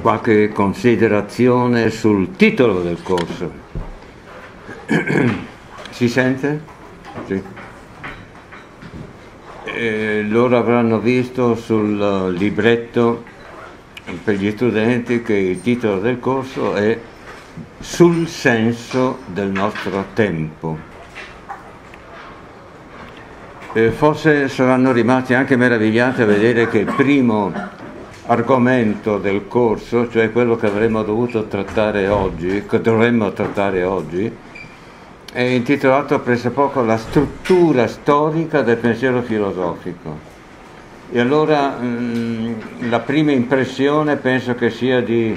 qualche considerazione sul titolo del corso. Si sente? Sì. Eh, loro avranno visto sul libretto per gli studenti che il titolo del corso è Sul senso del nostro tempo. Eh, forse saranno rimasti anche meravigliati a vedere che il primo argomento del corso, cioè quello che avremmo dovuto trattare oggi, che dovremmo trattare oggi, è intitolato pressopoco La struttura storica del pensiero filosofico. E allora mh, mm, la prima impressione penso che sia di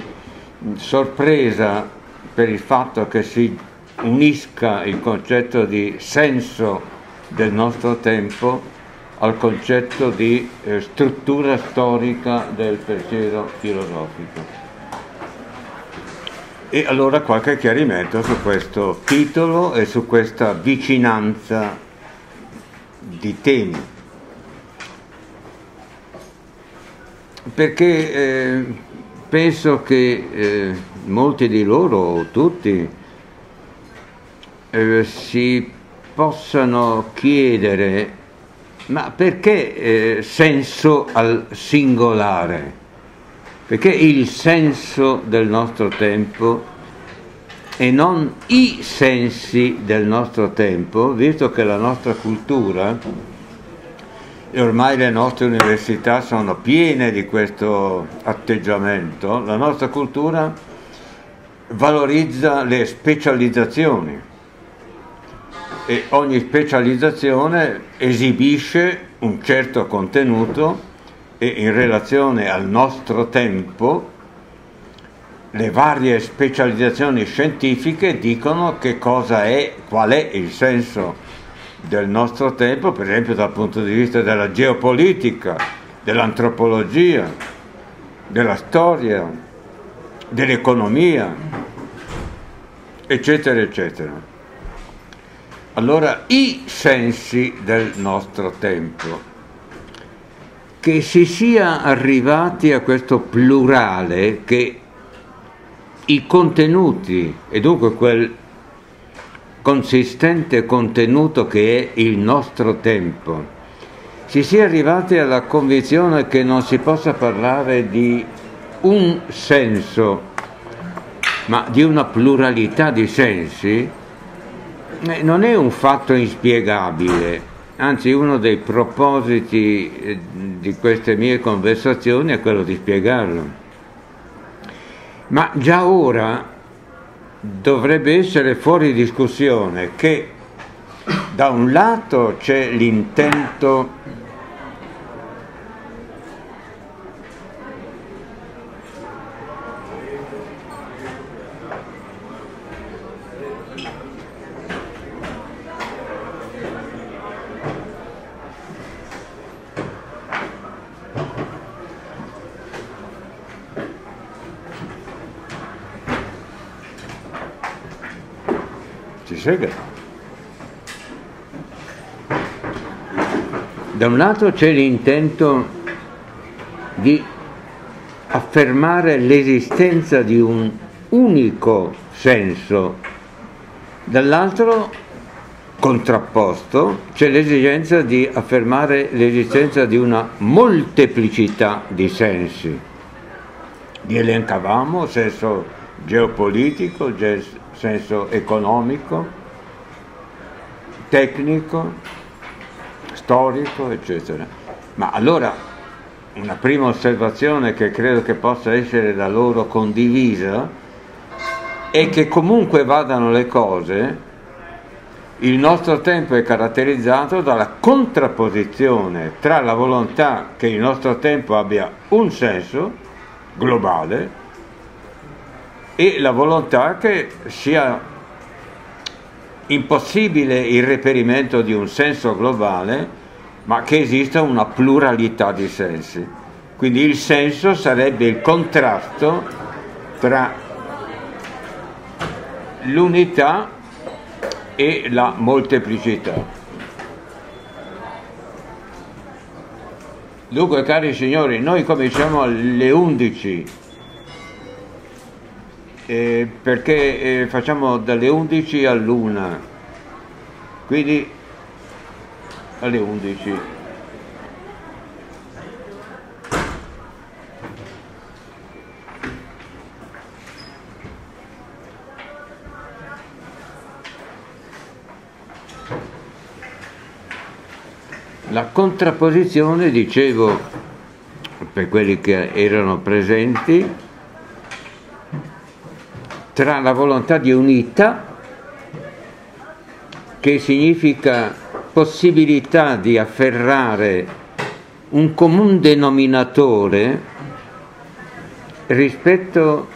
sorpresa per il fatto che si unisca il concetto di senso del nostro tempo al concetto di eh, struttura storica del pensiero filosofico. E allora qualche chiarimento su questo titolo e su questa vicinanza di temi. perché eh, penso che eh, molti di loro, tutti, eh, si possano chiedere ma perché eh, senso al singolare? Perché il senso del nostro tempo e non i sensi del nostro tempo, visto che la nostra cultura e ormai le nostre università sono piene di questo atteggiamento, la nostra cultura valorizza le specializzazioni e ogni specializzazione esibisce un certo contenuto e in relazione al nostro tempo le varie specializzazioni scientifiche dicono che cosa è, qual è il senso del nostro tempo, per esempio dal punto di vista della geopolitica, dell'antropologia, della storia, dell'economia, eccetera, eccetera. Allora, i sensi del nostro tempo, che si sia arrivati a questo plurale che i contenuti e dunque quel consistente contenuto che è il nostro tempo, si sia arrivati alla convinzione che non si possa parlare di un senso, ma di una pluralità di sensi, non è un fatto inspiegabile, anzi uno dei propositi eh, di queste mie conversazioni è quello di spiegarlo. Ma già ora dovrebbe essere fuori discussione che da un lato c'è l'intento segue. Da un lato c'è l'intento di affermare l'esistenza di un unico senso, dall'altro contrapposto c'è l'esigenza di affermare l'esistenza di una molteplicità di sensi. Li elencavamo, senso geopolitico, senso economico, tecnico, storico, eccetera. Ma allora una prima osservazione che credo che possa essere da loro condivisa è che comunque vadano le cose, il nostro tempo è caratterizzato dalla contrapposizione tra la volontà che il nostro tempo abbia un senso globale e la volontà che sia impossibile il reperimento di un senso globale, ma che esista una pluralità di sensi. Quindi il senso sarebbe il contrasto tra l'unità e la molteplicità. Dunque, cari signori, noi cominciamo alle 11 eh, perché eh, facciamo dalle 11 all'una, quindi alle 11. La contrapposizione, dicevo, per quelli che erano presenti, tra la volontà di unità, che significa possibilità di afferrare un comune denominatore rispetto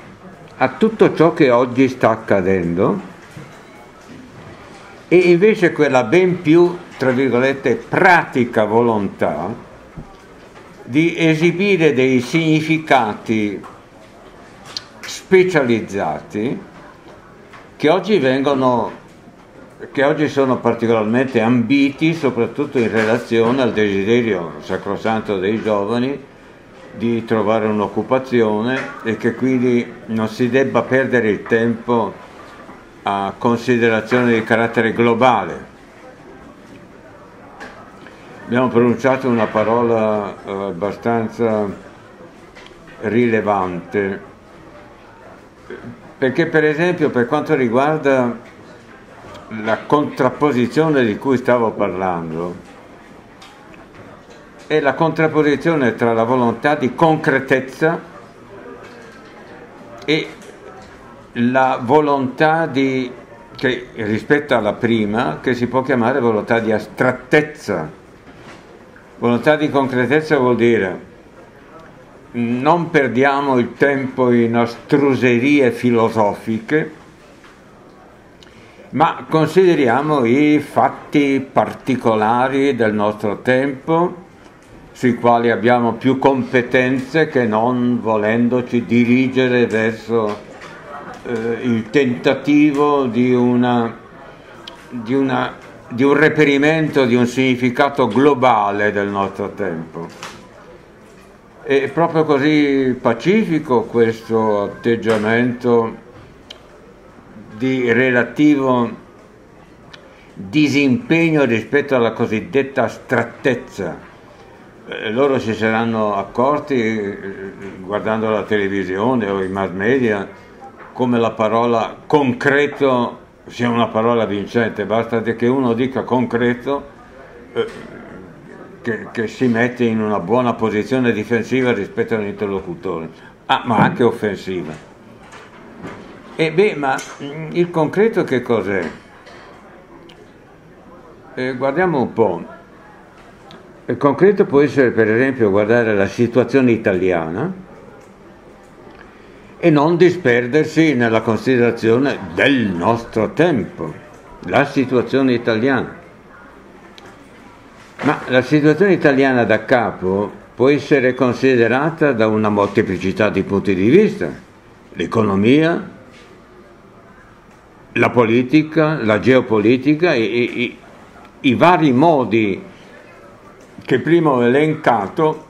a tutto ciò che oggi sta accadendo, e invece quella ben più, tra virgolette, pratica volontà di esibire dei significati specializzati che oggi vengono che oggi sono particolarmente ambiti soprattutto in relazione al desiderio sacrosanto dei giovani di trovare un'occupazione e che quindi non si debba perdere il tempo a considerazioni di carattere globale. Abbiamo pronunciato una parola eh, abbastanza rilevante perché per esempio per quanto riguarda la contrapposizione di cui stavo parlando, è la contrapposizione tra la volontà di concretezza e la volontà di, che rispetto alla prima, che si può chiamare volontà di astrattezza. Volontà di concretezza vuol dire non perdiamo il tempo in astruserie filosofiche, ma consideriamo i fatti particolari del nostro tempo, sui quali abbiamo più competenze che non volendoci dirigere verso eh, il tentativo di, una, di, una, di un reperimento di un significato globale del nostro tempo. È proprio così pacifico questo atteggiamento di relativo disimpegno rispetto alla cosiddetta astrattezza. Eh, loro si saranno accorti, eh, guardando la televisione o i mass media, come la parola concreto sia una parola vincente, basta che uno dica concreto, eh, che, che, si mette in una buona posizione difensiva rispetto all'interlocutore, ah, ma anche offensiva. E beh, ma mm, il concreto che cos'è? Eh, guardiamo un po'. Il concreto può essere per esempio guardare la situazione italiana e non disperdersi nella considerazione del nostro tempo, la situazione italiana. Ma la situazione italiana da capo può essere considerata da una molteplicità di punti di vista. L'economia, la politica, la geopolitica, i, i, i vari modi che prima ho elencato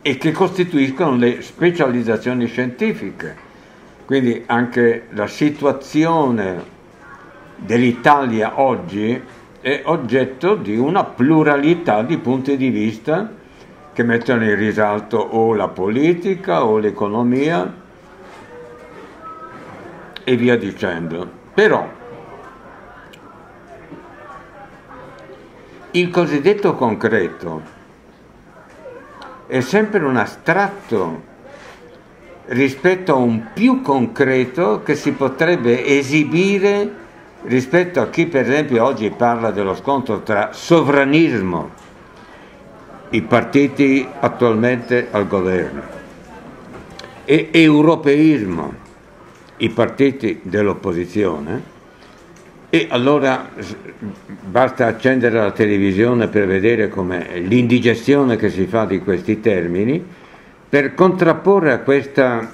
e che costituiscono le specializzazioni scientifiche. Quindi anche la situazione dell'Italia oggi è oggetto di una pluralità di punti di vista che mettono in risalto o la politica o l'economia e via dicendo. Però il cosiddetto concreto è sempre un astratto rispetto a un più concreto che si potrebbe esibire rispetto a chi per esempio oggi parla dello scontro tra sovranismo, i partiti attualmente al governo, e europeismo, i partiti dell'opposizione, e allora basta accendere la televisione per vedere come l'indigestione che si fa di questi termini, per contrapporre a questa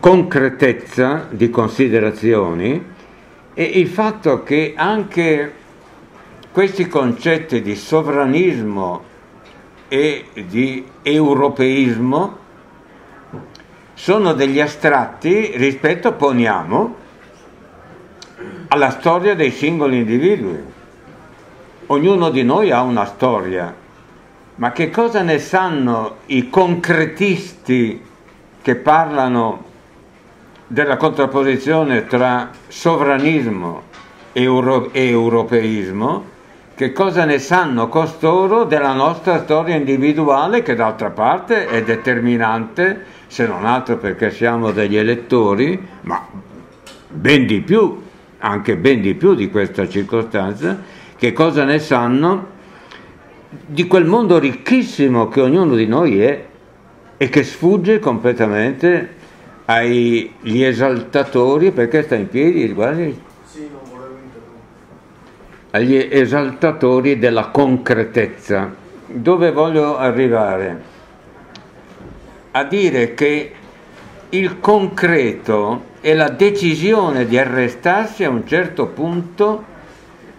concretezza di considerazioni e il fatto che anche questi concetti di sovranismo e di europeismo sono degli astratti rispetto, poniamo, alla storia dei singoli individui. Ognuno di noi ha una storia, ma che cosa ne sanno i concretisti che parlano della contrapposizione tra sovranismo e, euro- europeismo? Che cosa ne sanno costoro della nostra storia individuale che d'altra parte è determinante, se non altro perché siamo degli elettori, ma ben di più, anche ben di più di questa circostanza, che cosa ne sanno di quel mondo ricchissimo che ognuno di noi è e che sfugge completamente agli esaltatori, perché sta in piedi, guardi, agli esaltatori della concretezza. Dove voglio arrivare? A dire che il concreto è la decisione di arrestarsi a un certo punto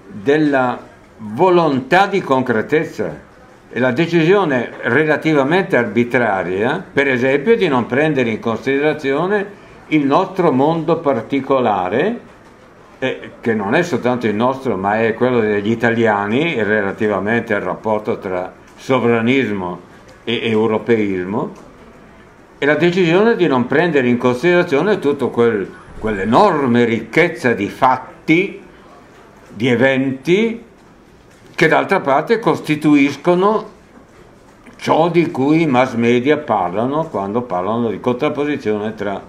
della volontà di concretezza la decisione relativamente arbitraria, per esempio, di non prendere in considerazione il nostro mondo particolare, eh, che non è soltanto il nostro, ma è quello degli italiani relativamente al rapporto tra sovranismo e europeismo, e la decisione di non prendere in considerazione tutta quel, quell'enorme ricchezza di fatti, di eventi, che d'altra parte costituiscono ciò di cui i mass media parlano quando parlano di contrapposizione tra,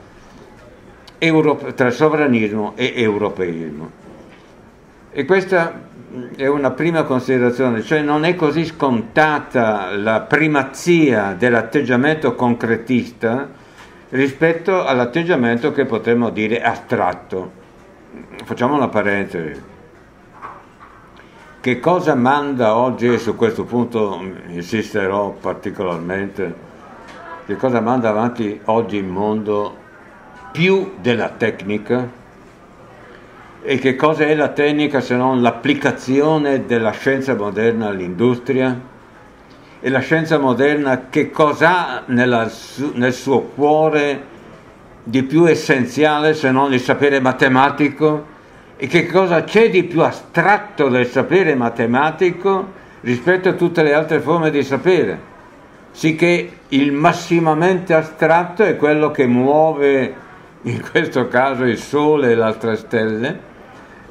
Euro, tra sovranismo e europeismo. E questa è una prima considerazione, cioè non è così scontata la primazia dell'atteggiamento concretista rispetto all'atteggiamento che potremmo dire astratto. Facciamo una parentesi che cosa manda oggi, e su questo punto insisterò particolarmente, che cosa manda avanti oggi il mondo più della tecnica? E che cosa è la tecnica se non l'applicazione della scienza moderna all'industria? E la scienza moderna che cosa ha nella, nel suo cuore di più essenziale se non il sapere matematico? E che cosa c'è di più astratto del sapere matematico rispetto a tutte le altre forme di sapere? Sicché il massimamente astratto è quello che muove, in questo caso, il Sole e le altre stelle,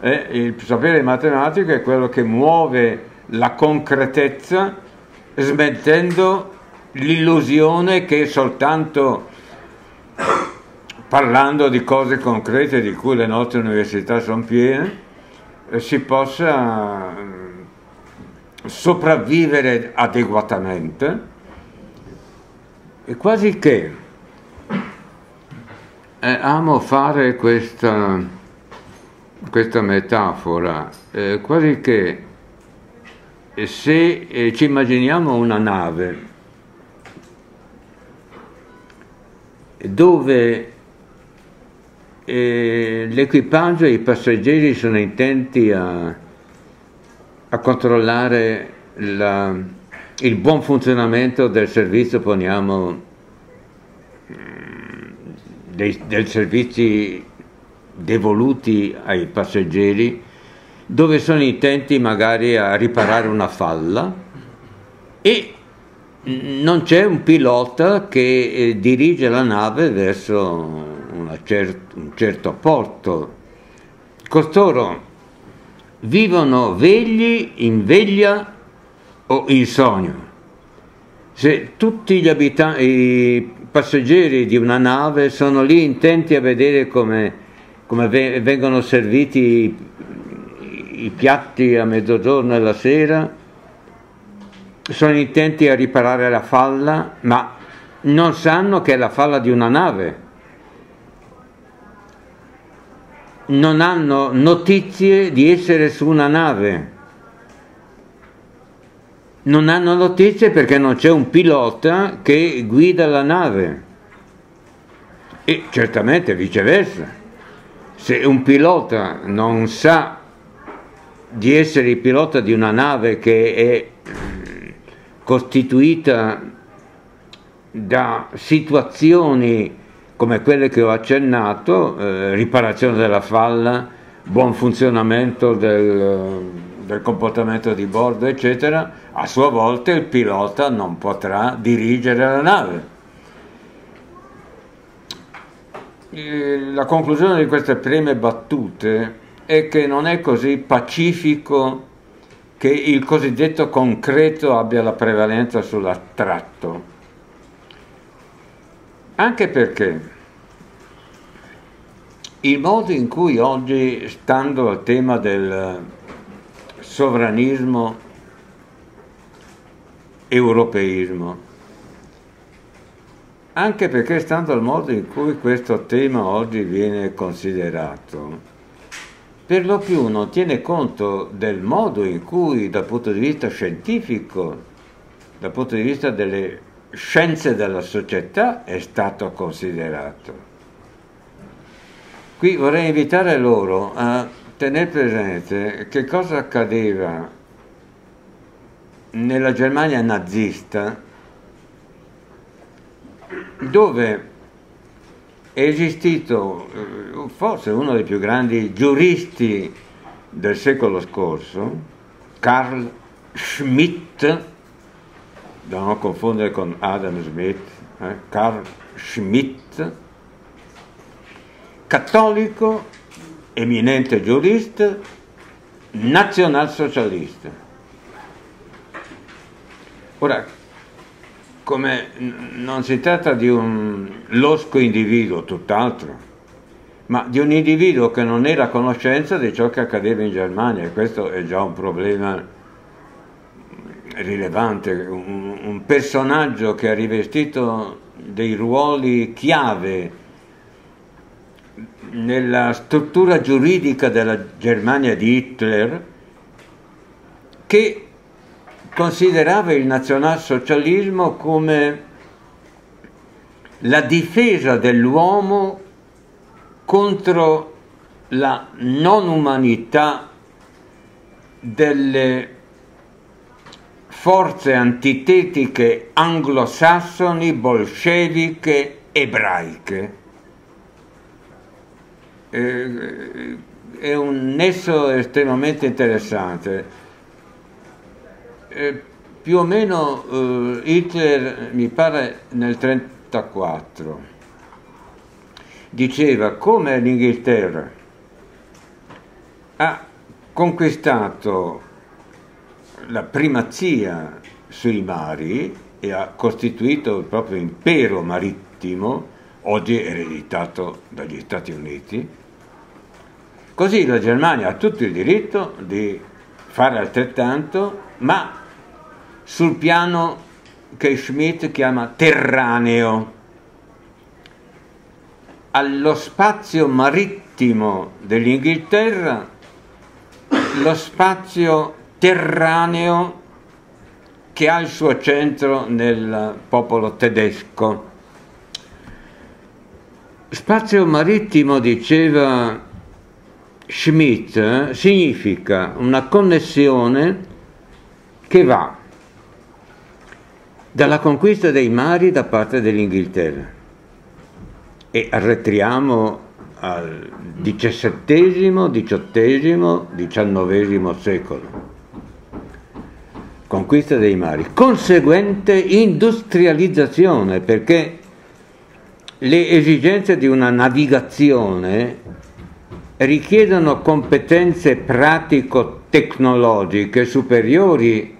eh? il sapere matematico è quello che muove la concretezza smettendo l'illusione che soltanto parlando di cose concrete di cui le nostre università sono piene, eh, si possa mm, sopravvivere adeguatamente. E quasi che eh, amo fare questa, questa metafora, eh, quasi che se eh, ci immaginiamo una nave dove l'equipaggio e i passeggeri sono intenti a, a controllare la, il buon funzionamento del servizio, poniamo, mm, dei, dei servizi devoluti ai passeggeri, dove sono intenti magari a riparare una falla e non c'è un pilota che eh, dirige la nave verso cer- un certo porto. Costoro vivono vegli in veglia o in sogno. Se tutti gli abitanti, i passeggeri di una nave sono lì intenti a vedere come, come vengono serviti i, i piatti a mezzogiorno e la sera, sono intenti a riparare la falla, ma non sanno che è la falla di una nave non hanno notizie di essere su una nave. Non hanno notizie perché non c'è un pilota che guida la nave. E certamente viceversa. Se un pilota non sa di essere il pilota di una nave che è costituita da situazioni come quelle che ho accennato, eh, riparazione della falla, buon funzionamento del, del comportamento di bordo, eccetera, a sua volta il pilota non potrà dirigere la nave. La conclusione di queste prime battute è che non è così pacifico che il cosiddetto concreto abbia la prevalenza sull'attratto. Anche perché il modo in cui oggi, stando al tema del sovranismo, europeismo, anche perché stando al modo in cui questo tema oggi viene considerato, per lo più non tiene conto del modo in cui dal punto di vista scientifico, dal punto di vista delle scienze della società è stato considerato. Qui vorrei invitare loro a tenere presente che cosa accadeva nella Germania nazista dove è esistito eh, forse uno dei più grandi giuristi del secolo scorso, Carl Schmitt, da non confondere con Adam Smith, eh, Carl Schmitt, cattolico, eminente giurista, nazionalsocialista. Ora, come non si tratta di un losco individuo, tutt'altro, ma di un individuo che non era a conoscenza di ciò che accadeva in Germania e questo è già un problema rilevante, un, personaggio che ha rivestito dei ruoli chiave nella struttura giuridica della Germania di Hitler che considerava il nazionalsocialismo come la difesa dell'uomo contro la non umanità delle forze antitetiche anglosassoni, bolsceviche, ebraiche. Eh, è un nesso estremamente interessante eh, più o meno eh, Hitler, mi pare nel 1934, diceva come l'Inghilterra ha conquistato la primazia sui mari e ha costituito il proprio impero marittimo, oggi ereditato dagli Stati Uniti, così la Germania ha tutto il diritto di fare altrettanto, ma sul piano che Schmidt chiama terraneo. Allo spazio marittimo dell'Inghilterra, lo spazio terraneo che ha il suo centro nel popolo tedesco. Spazio marittimo, diceva Schmidt, eh, significa una connessione che va dalla conquista dei mari da parte dell'Inghilterra e arretriamo al XVII, XVIII, XIX secolo. Conquista dei mari, conseguente industrializzazione, perché le esigenze di una navigazione richiedono competenze pratico-tecnologiche superiori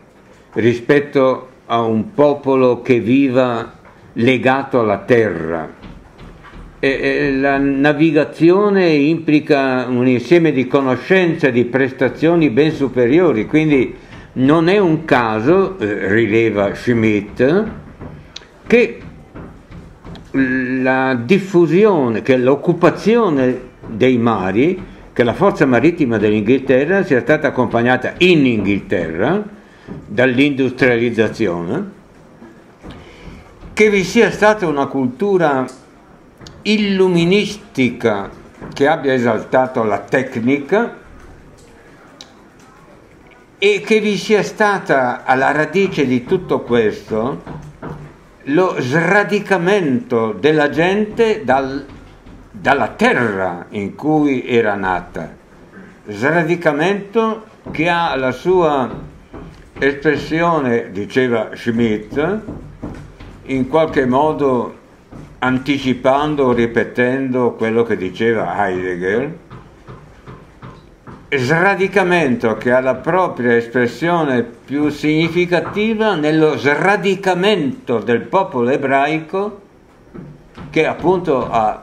rispetto a un popolo che viva legato alla terra. E, la navigazione implica un insieme di conoscenze di prestazioni ben superiori, quindi non è un caso, eh, rileva Schmidt, che la diffusione, che l'occupazione dei mari, che la forza marittima dell'Inghilterra sia stata accompagnata in Inghilterra dall'industrializzazione, che vi sia stata una cultura illuministica che abbia esaltato la tecnica e che vi sia stata alla radice di tutto questo lo sradicamento della gente dal, dalla terra in cui era nata. Sradicamento che ha la sua espressione, diceva Schmidt, in qualche modo anticipando ripetendo quello che diceva Heidegger, sradicamento che ha la propria espressione più significativa nello sradicamento del popolo ebraico che appunto ha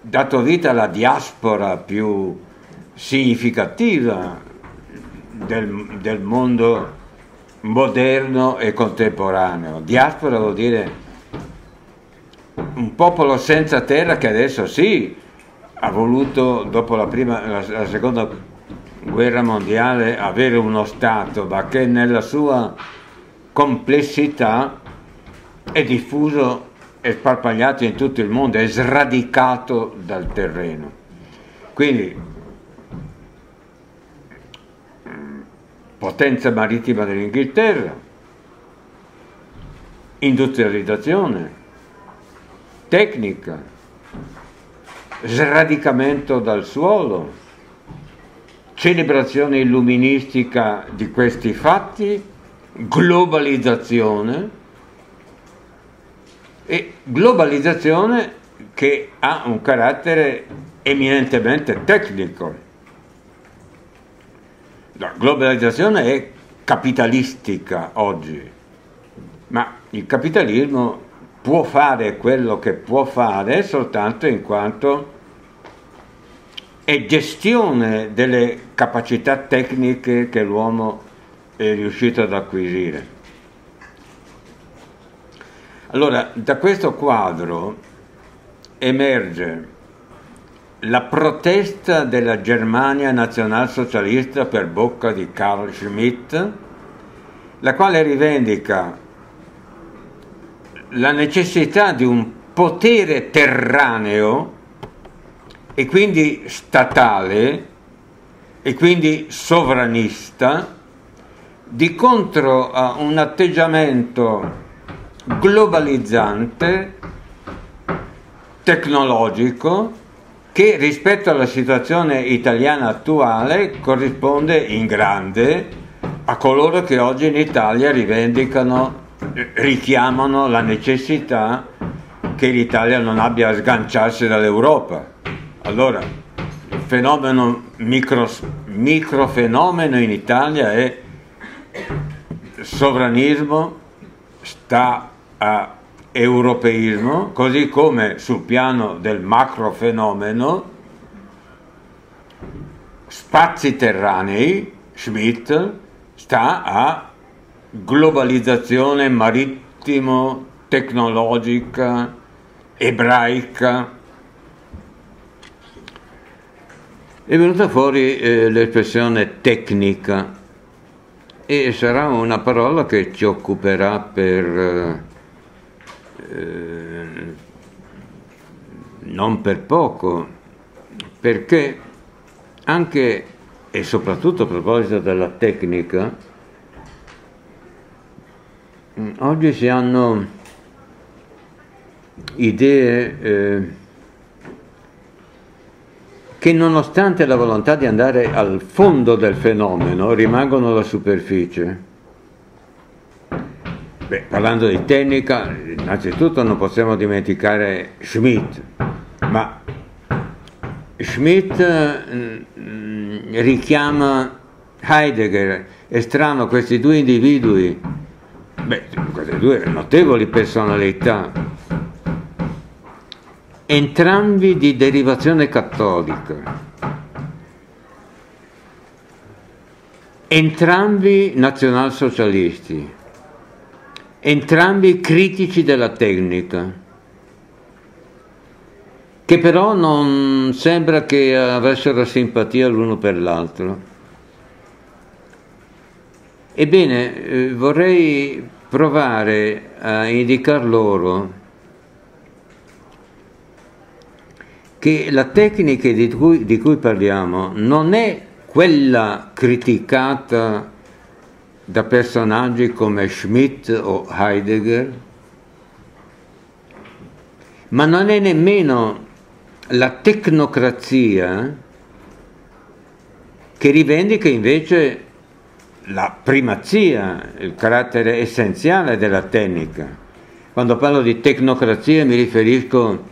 dato vita alla diaspora più significativa del, del mondo moderno e contemporaneo. Diaspora vuol dire un popolo senza terra che adesso sì ha voluto, dopo la, prima, la, la seconda guerra mondiale, avere uno Stato, ma che nella sua complessità è diffuso è sparpagliato in tutto il mondo, è sradicato dal terreno. Quindi, potenza marittima dell'Inghilterra, industrializzazione, tecnica, sradicamento dal suolo, celebrazione illuministica di questi fatti, globalizzazione e globalizzazione che ha un carattere eminentemente tecnico. La globalizzazione è capitalistica oggi, ma il capitalismo può fare quello che può fare soltanto in quanto è gestione delle capacità tecniche che l'uomo è riuscito ad acquisire. Allora, da questo quadro emerge la protesta della Germania nazionalsocialista per bocca di Carl Schmitt, la quale rivendica la necessità di un potere terraneo e quindi statale e quindi sovranista di contro a un atteggiamento globalizzante, tecnologico, che rispetto alla situazione italiana attuale corrisponde in grande a coloro che oggi in Italia rivendicano richiamano la necessità che l'Italia non abbia a sganciarsi dall'Europa. Allora, il fenomeno micro, microfenomeno in Italia è sovranismo, sta a europeismo, così come sul piano del macrofenomeno spazi terranei, Schmidt, sta a globalizzazione marittimo-tecnologica, ebraica. È venuta fuori eh, l'espressione tecnica e sarà una parola che ci occuperà per eh, non per poco, perché anche e soprattutto a proposito della tecnica, oggi si hanno idee eh, che nonostante la volontà di andare al fondo del fenomeno rimangono alla superficie. Beh, parlando di tecnica, innanzitutto non possiamo dimenticare Schmidt, ma Schmidt mm, richiama Heidegger, è strano questi due individui Beh, queste due notevoli personalità, entrambi di derivazione cattolica, entrambi nazionalsocialisti, entrambi critici della tecnica, che però non sembra che avessero simpatia l'uno per l'altro. Ebbene, eh, vorrei provare a indicar loro che la tecnica di cui, di cui parliamo non è quella criticata da personaggi come Schmidt o Heidegger, ma non è nemmeno la tecnocrazia che rivendica invece la primazia, il carattere essenziale della tecnica. Quando parlo di tecnocrazia mi riferisco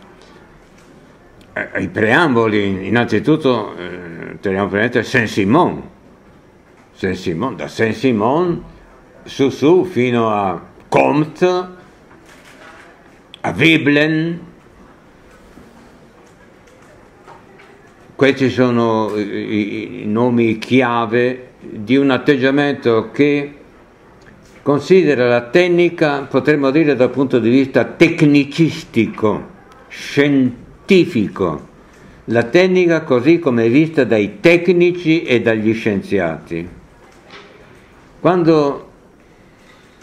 ai preamboli, innanzitutto eh, teniamo presente Saint-Simon, Saint-Simon, da Saint-Simon su su fino a Comte, a Veblen, questi sono i, i nomi chiave di un atteggiamento che considera la tecnica, potremmo dire dal punto di vista tecnicistico, scientifico, la tecnica così come è vista dai tecnici e dagli scienziati. Quando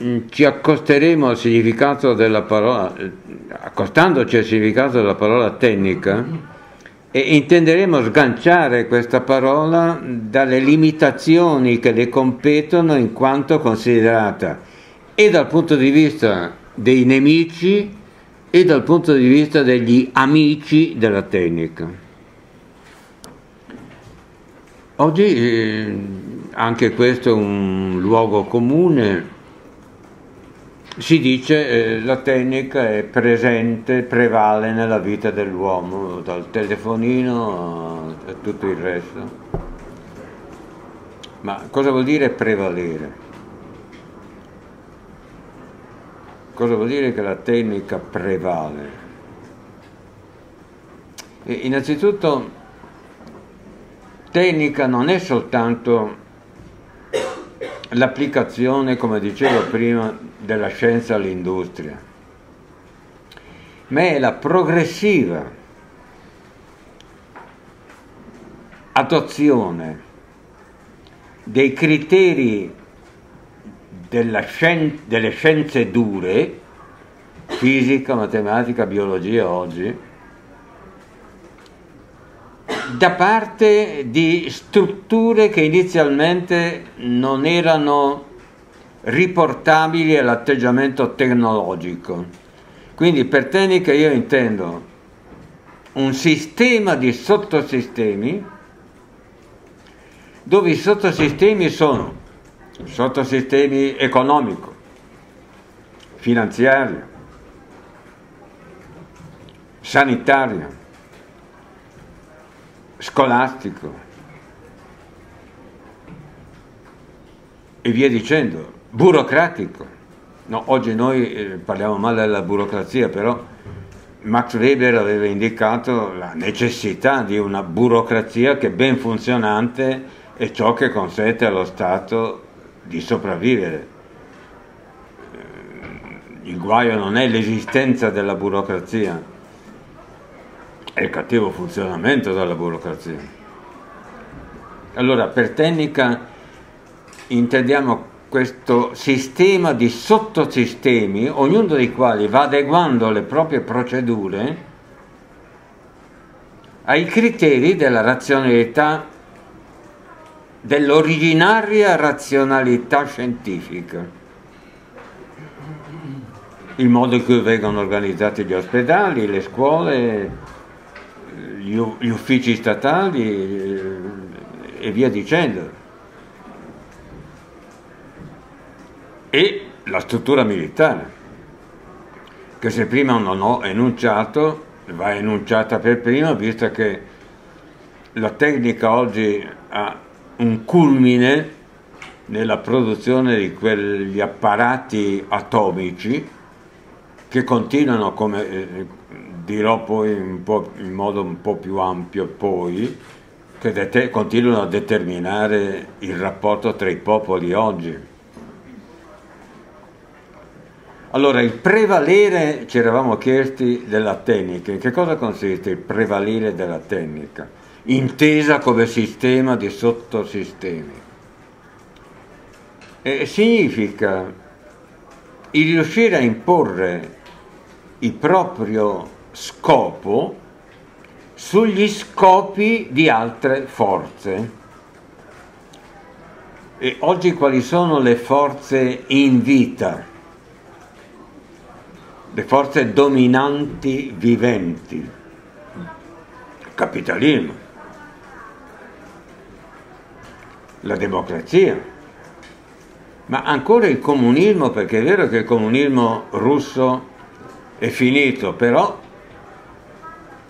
mm, ci accosteremo al significato della parola, accostandoci al significato della parola tecnica, e intenderemo sganciare questa parola dalle limitazioni che le competono in quanto considerata e dal punto di vista dei nemici e dal punto di vista degli amici della tecnica. Oggi eh, anche questo è un luogo comune si dice eh, la tecnica è presente, prevale nella vita dell'uomo, dal telefonino a, tutto il resto. Ma cosa vuol dire prevalere? Cosa vuol dire che la tecnica prevale? E innanzitutto, tecnica non è soltanto l'applicazione, come dicevo prima, della scienza all'industria, ma è la progressiva adozione dei criteri scien- delle scienze dure, fisica, matematica, biologia oggi, da parte di strutture che inizialmente non erano riportabili all'atteggiamento tecnologico. Quindi per tecnica io intendo un sistema di sottosistemi dove i sottosistemi sono sottosistemi economico, finanziario, sanitario, scolastico e via dicendo, burocratico. No, oggi noi eh, parliamo male della burocrazia, però Max Weber aveva indicato la necessità di una burocrazia che ben funzionante è ciò che consente allo Stato di sopravvivere. Eh, il guaio non è l'esistenza della burocrazia, è il cattivo funzionamento della burocrazia. Allora, per tecnica intendiamo questo sistema di sottosistemi, ognuno dei quali va adeguando le proprie procedure ai criteri della razionalità, dell'originaria razionalità scientifica. Il modo in cui vengono organizzati gli ospedali, le scuole, gli, uffici statali eh, e via dicendo. E la struttura militare, che se prima non ho enunciato, va enunciata per prima, visto che la tecnica oggi ha un culmine nella produzione di quegli apparati atomici che continuano come eh, dirò poi in, in, modo un po' più ampio poi, che continuano a determinare il rapporto tra i popoli oggi. Allora, il prevalere, ci eravamo chiesti, della tecnica, in che cosa consiste il prevalere della tecnica? Intesa come sistema di sottosistemi. E significa il riuscire a imporre il proprio scopo sugli scopi di altre forze. E oggi quali sono le forze in vita? le forze dominanti viventi, capitalismo, la democrazia, ma ancora il comunismo, perché è vero che il comunismo russo è finito, però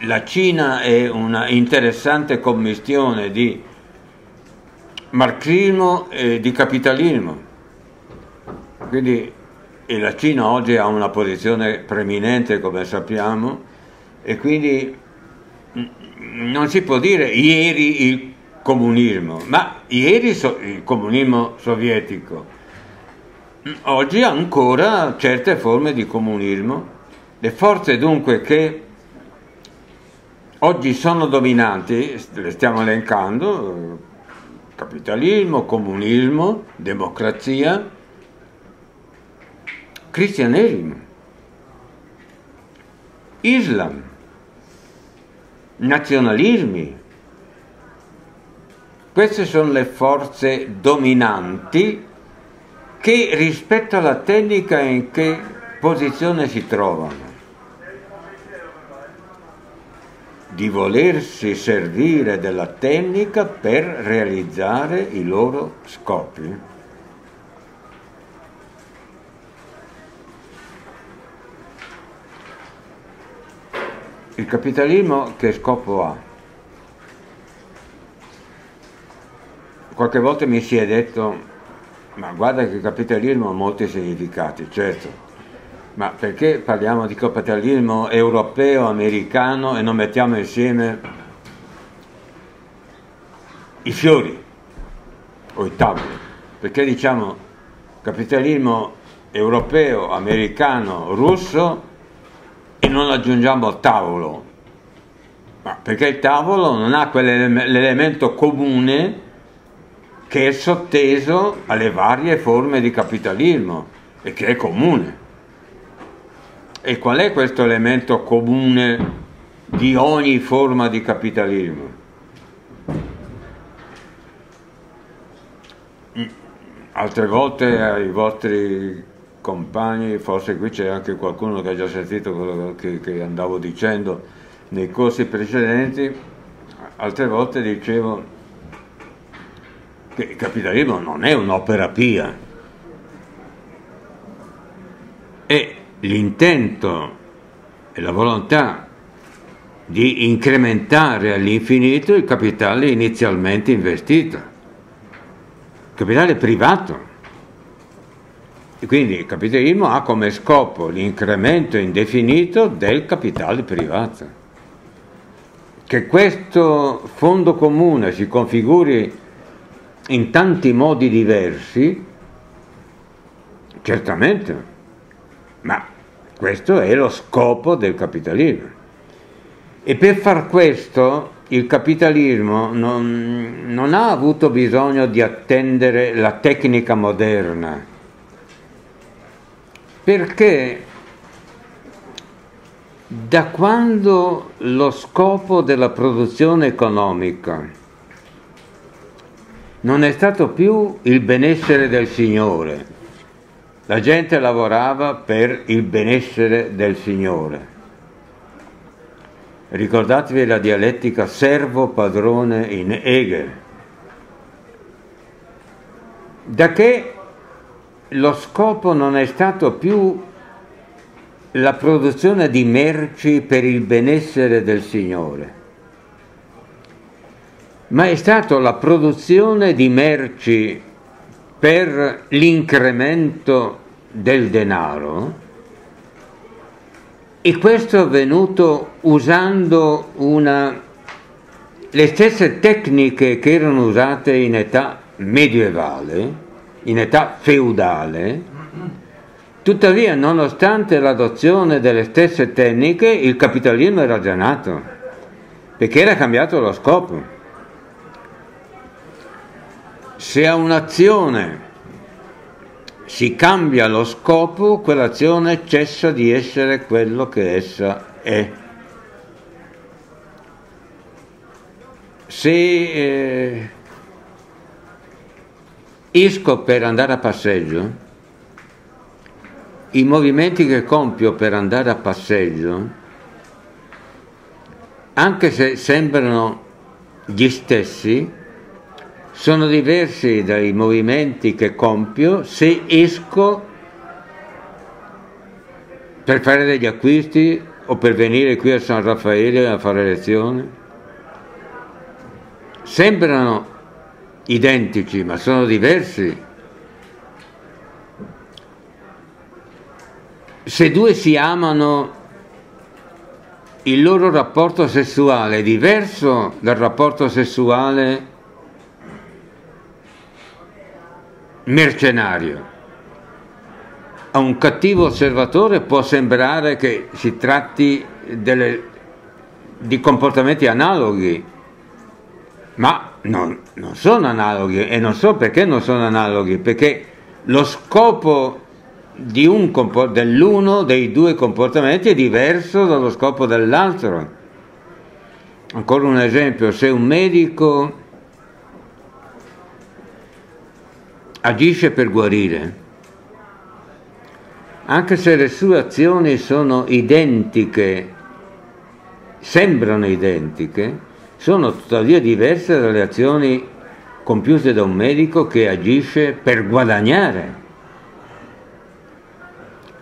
la Cina è una interessante commistione di marxismo e di capitalismo. Quindi la Cina oggi ha una posizione preminente, come sappiamo, e quindi non si può dire ieri il comunismo, ma ieri il comunismo sovietico. Oggi ancora certe forme di comunismo. Le forze dunque che oggi sono dominanti, le stiamo elencando, capitalismo, comunismo, democrazia, cristianesimo, Islam, nazionalismi. Queste sono le forze dominanti che rispetto alla tecnica in che posizione si trovano. Di volersi servire della tecnica per realizzare i loro scopi. Il capitalismo che scopo ha? Qualche volta mi si è detto, ma guarda che il capitalismo ha molti significati, certo, ma perché parliamo di capitalismo europeo, americano e non mettiamo insieme i fiori o i tavoli? Perché diciamo capitalismo europeo, americano, russo e non aggiungiamo tavolo, Ma perché il tavolo non ha quell'elemento comune che è sotteso alle varie forme di capitalismo e che è comune. E qual è questo elemento comune di ogni forma di capitalismo? Altre volte ai vostri compagni, forse qui c'è anche qualcuno che ha già sentito quello che, che andavo dicendo nei corsi precedenti, altre volte dicevo che il capitalismo non è un'opera pia e l'intento e la volontà di incrementare all'infinito il capitale inizialmente investito, capitale privato e quindi il capitalismo ha come scopo l'incremento indefinito del capitale privato. Che questo fondo comune si configuri in tanti modi diversi, certamente, ma questo è lo scopo del capitalismo. E per far questo il capitalismo non, non ha avuto bisogno di attendere la tecnica moderna perché da quando lo scopo della produzione economica non è stato più il benessere del Signore, la gente lavorava per il benessere del Signore. Ricordatevi la dialettica servo-padrone in Hegel. Da che lo scopo non è stato più la produzione di merci per il benessere del Signore, ma è stato la produzione di merci per l'incremento del denaro e questo è avvenuto usando una, le stesse tecniche che erano usate in età medievale, in età feudale, tuttavia nonostante l'adozione delle stesse tecniche il capitalismo era già nato, perché era cambiato lo scopo. Se a un'azione si cambia lo scopo, quell'azione cessa di essere quello che essa è. Se eh, esco per andare a passeggio, i movimenti che compio per andare a passeggio, anche se sembrano gli stessi, sono diversi dai movimenti che compio se esco per fare degli acquisti o per venire qui a San Raffaele a fare lezione. Sembrano identici, ma sono diversi. Se due si amano, il loro rapporto sessuale è diverso dal rapporto sessuale mercenario. A un cattivo osservatore può sembrare che si tratti delle, di comportamenti analoghi, ma non, non sono analoghi e non so perché non sono analoghi, perché lo scopo dell'uno dei due comportamenti è diverso dallo scopo dell'altro. Ancora un esempio, se un medico agisce per guarire, anche se le sue azioni sono identiche, sembrano identiche, sono tuttavia diverse dalle azioni compiute da un medico che agisce per guadagnare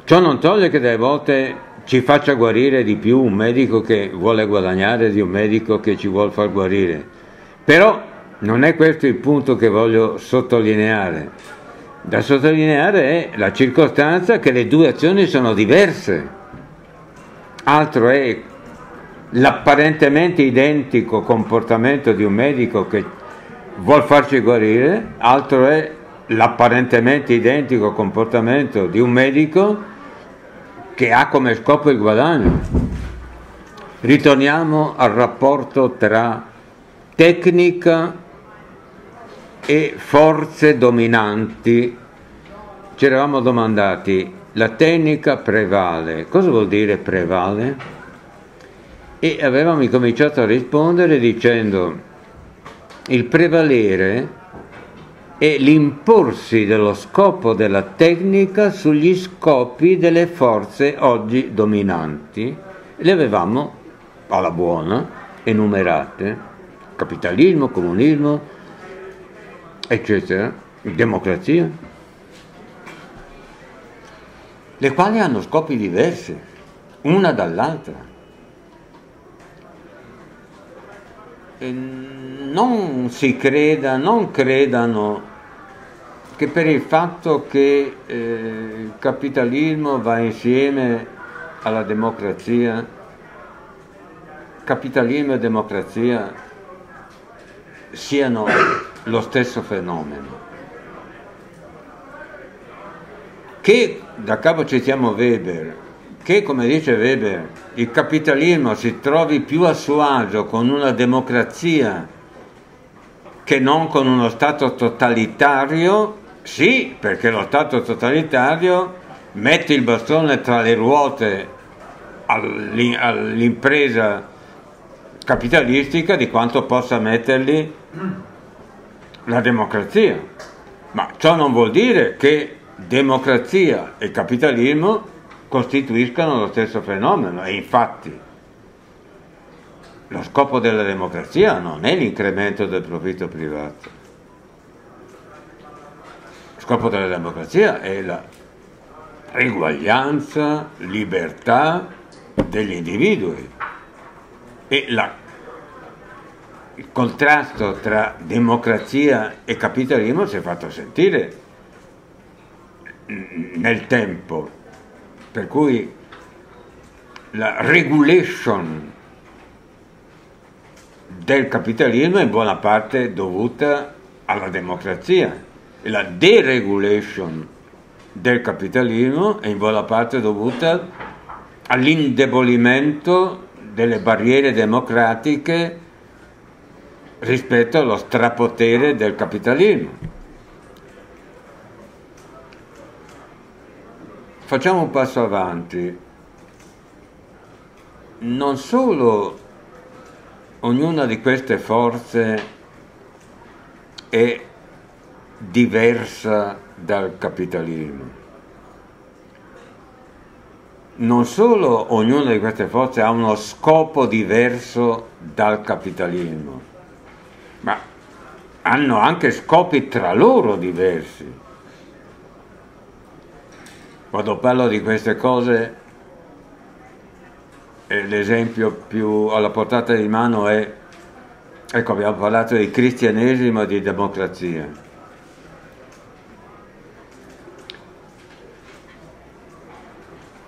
Ciò non toglie che delle volte ci faccia guarire di più un medico che vuole guadagnare di un medico che ci vuole far guarire. Però non è questo il punto che voglio sottolineare. Da sottolineare è la circostanza che le due azioni sono diverse. Altro è l'apparentemente identico comportamento di un medico che vuol farci guarire, altro è l'apparentemente identico comportamento di un medico che ha come scopo il guadagno. Ritorniamo al rapporto tra tecnica e forze dominanti. Ci eravamo domandati, la tecnica prevale, cosa vuol dire prevale? E avevamo cominciato a rispondere dicendo il prevalere e l'imporsi dello scopo della tecnica sugli scopi delle forze oggi dominanti. Le avevamo alla buona enumerate, capitalismo, comunismo, eccetera, democrazia, le quali hanno scopi diversi, una dall'altra. E non si creda, non credano che per il fatto che eh, il capitalismo va insieme alla democrazia, capitalismo e democrazia siano lo stesso fenomeno. Che da capo citiamo Weber, che come dice Weber, il capitalismo si trovi più a suo agio con una democrazia che non con uno Stato totalitario, sì, perché lo Stato totalitario mette il bastone tra le ruote all'impresa capitalistica di quanto possa metterli la democrazia. Ma ciò non vuol dire che democrazia e capitalismo costituiscano lo stesso fenomeno e infatti lo scopo della democrazia non è l'incremento del profitto privato. Lo scopo della democrazia è la eguaglianza, libertà degli individui e la, il contrasto tra democrazia e capitalismo si è fatto sentire nel tempo, per cui la regulation del capitalismo è in buona parte dovuta alla democrazia e la deregulation del capitalismo è in buona parte dovuta all'indebolimento delle barriere democratiche rispetto allo strapotere del capitalismo. Facciamo un passo avanti. Non solo ognuna di queste forze è diversa dal capitalismo. non solo ognuna di queste forze ha uno scopo diverso dal capitalismo, hanno anche scopi tra loro diversi. Quando parlo di queste cose, eh, l'esempio più alla portata di mano è, ecco abbiamo parlato di cristianesimo e di democrazia.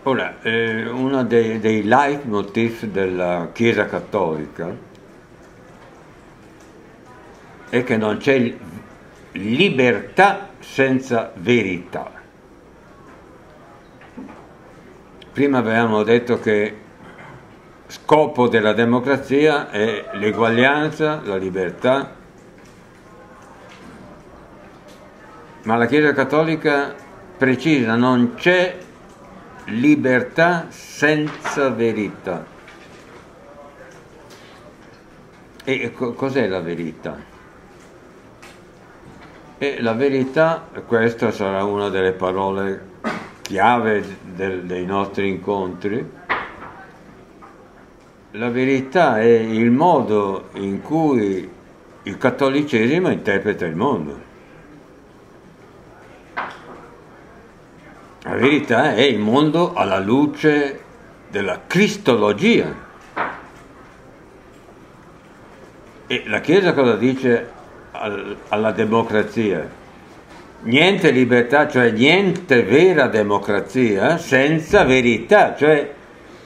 Ora, eh, uno dei, dei leitmotiv della Chiesa Cattolica è che non c'è libertà senza verità. Prima avevamo detto che scopo della democrazia è l'eguaglianza, la libertà, ma la Chiesa Cattolica precisa non c'è libertà senza verità. E cos'è la verità? E la verità, questa sarà una delle parole chiave del, dei nostri incontri, la verità è il modo in cui il cattolicesimo interpreta il mondo. La verità è il mondo alla luce della cristologia. E la Chiesa cosa dice alla democrazia? Niente libertà, cioè niente vera democrazia senza verità, cioè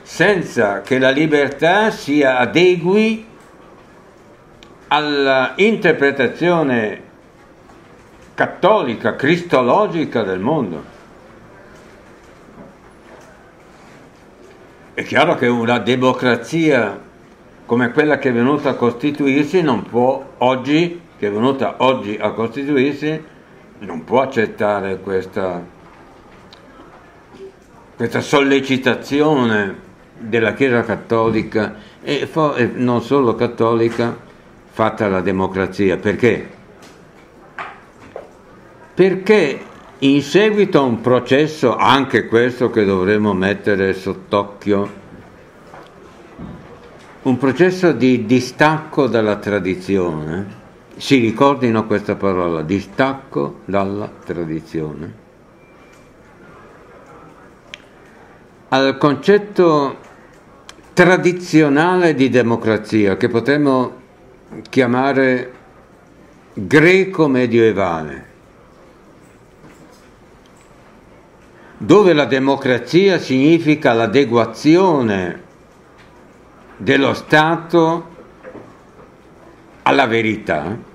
senza che la libertà sia adegui all'interpretazione cattolica, cristologica del mondo. È chiaro che una democrazia come quella che è venuta a costituirsi non può oggi, che è venuta oggi a costituirsi, non può accettare questa, questa sollecitazione della Chiesa cattolica e non solo cattolica fatta alla democrazia. Perché? Perché in seguito a un processo, anche questo che dovremmo mettere sott'occhio, un processo di distacco dalla tradizione, si ricordino questa parola, distacco dalla tradizione, al concetto tradizionale di democrazia che potremmo chiamare greco-medievale dove la democrazia significa l'adeguazione dello Stato alla verità,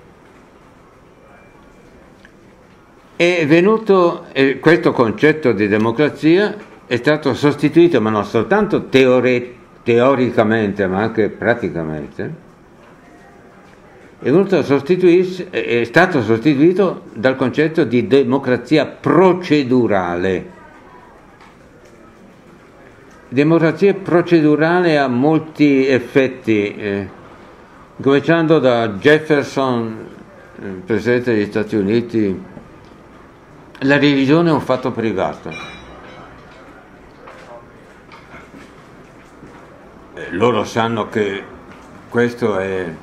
è venuto eh, questo concetto di democrazia è stato sostituito, ma non soltanto teore, teoricamente, ma anche praticamente, è, è stato sostituito dal concetto di democrazia procedurale. Democrazia procedurale ha molti effetti, eh, cominciando da Jefferson, presidente degli Stati Uniti, la religione è un fatto privato. Eh, loro sanno che questo è,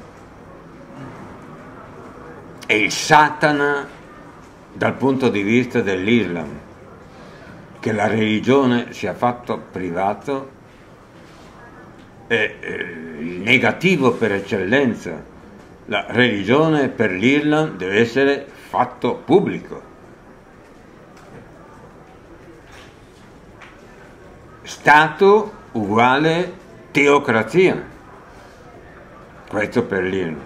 è il Satana dal punto di vista dell'Islam che la religione sia fatto privato è il negativo per eccellenza. La religione per l'Irland deve essere fatto pubblico. Stato uguale teocrazia. Questo per l'Irland.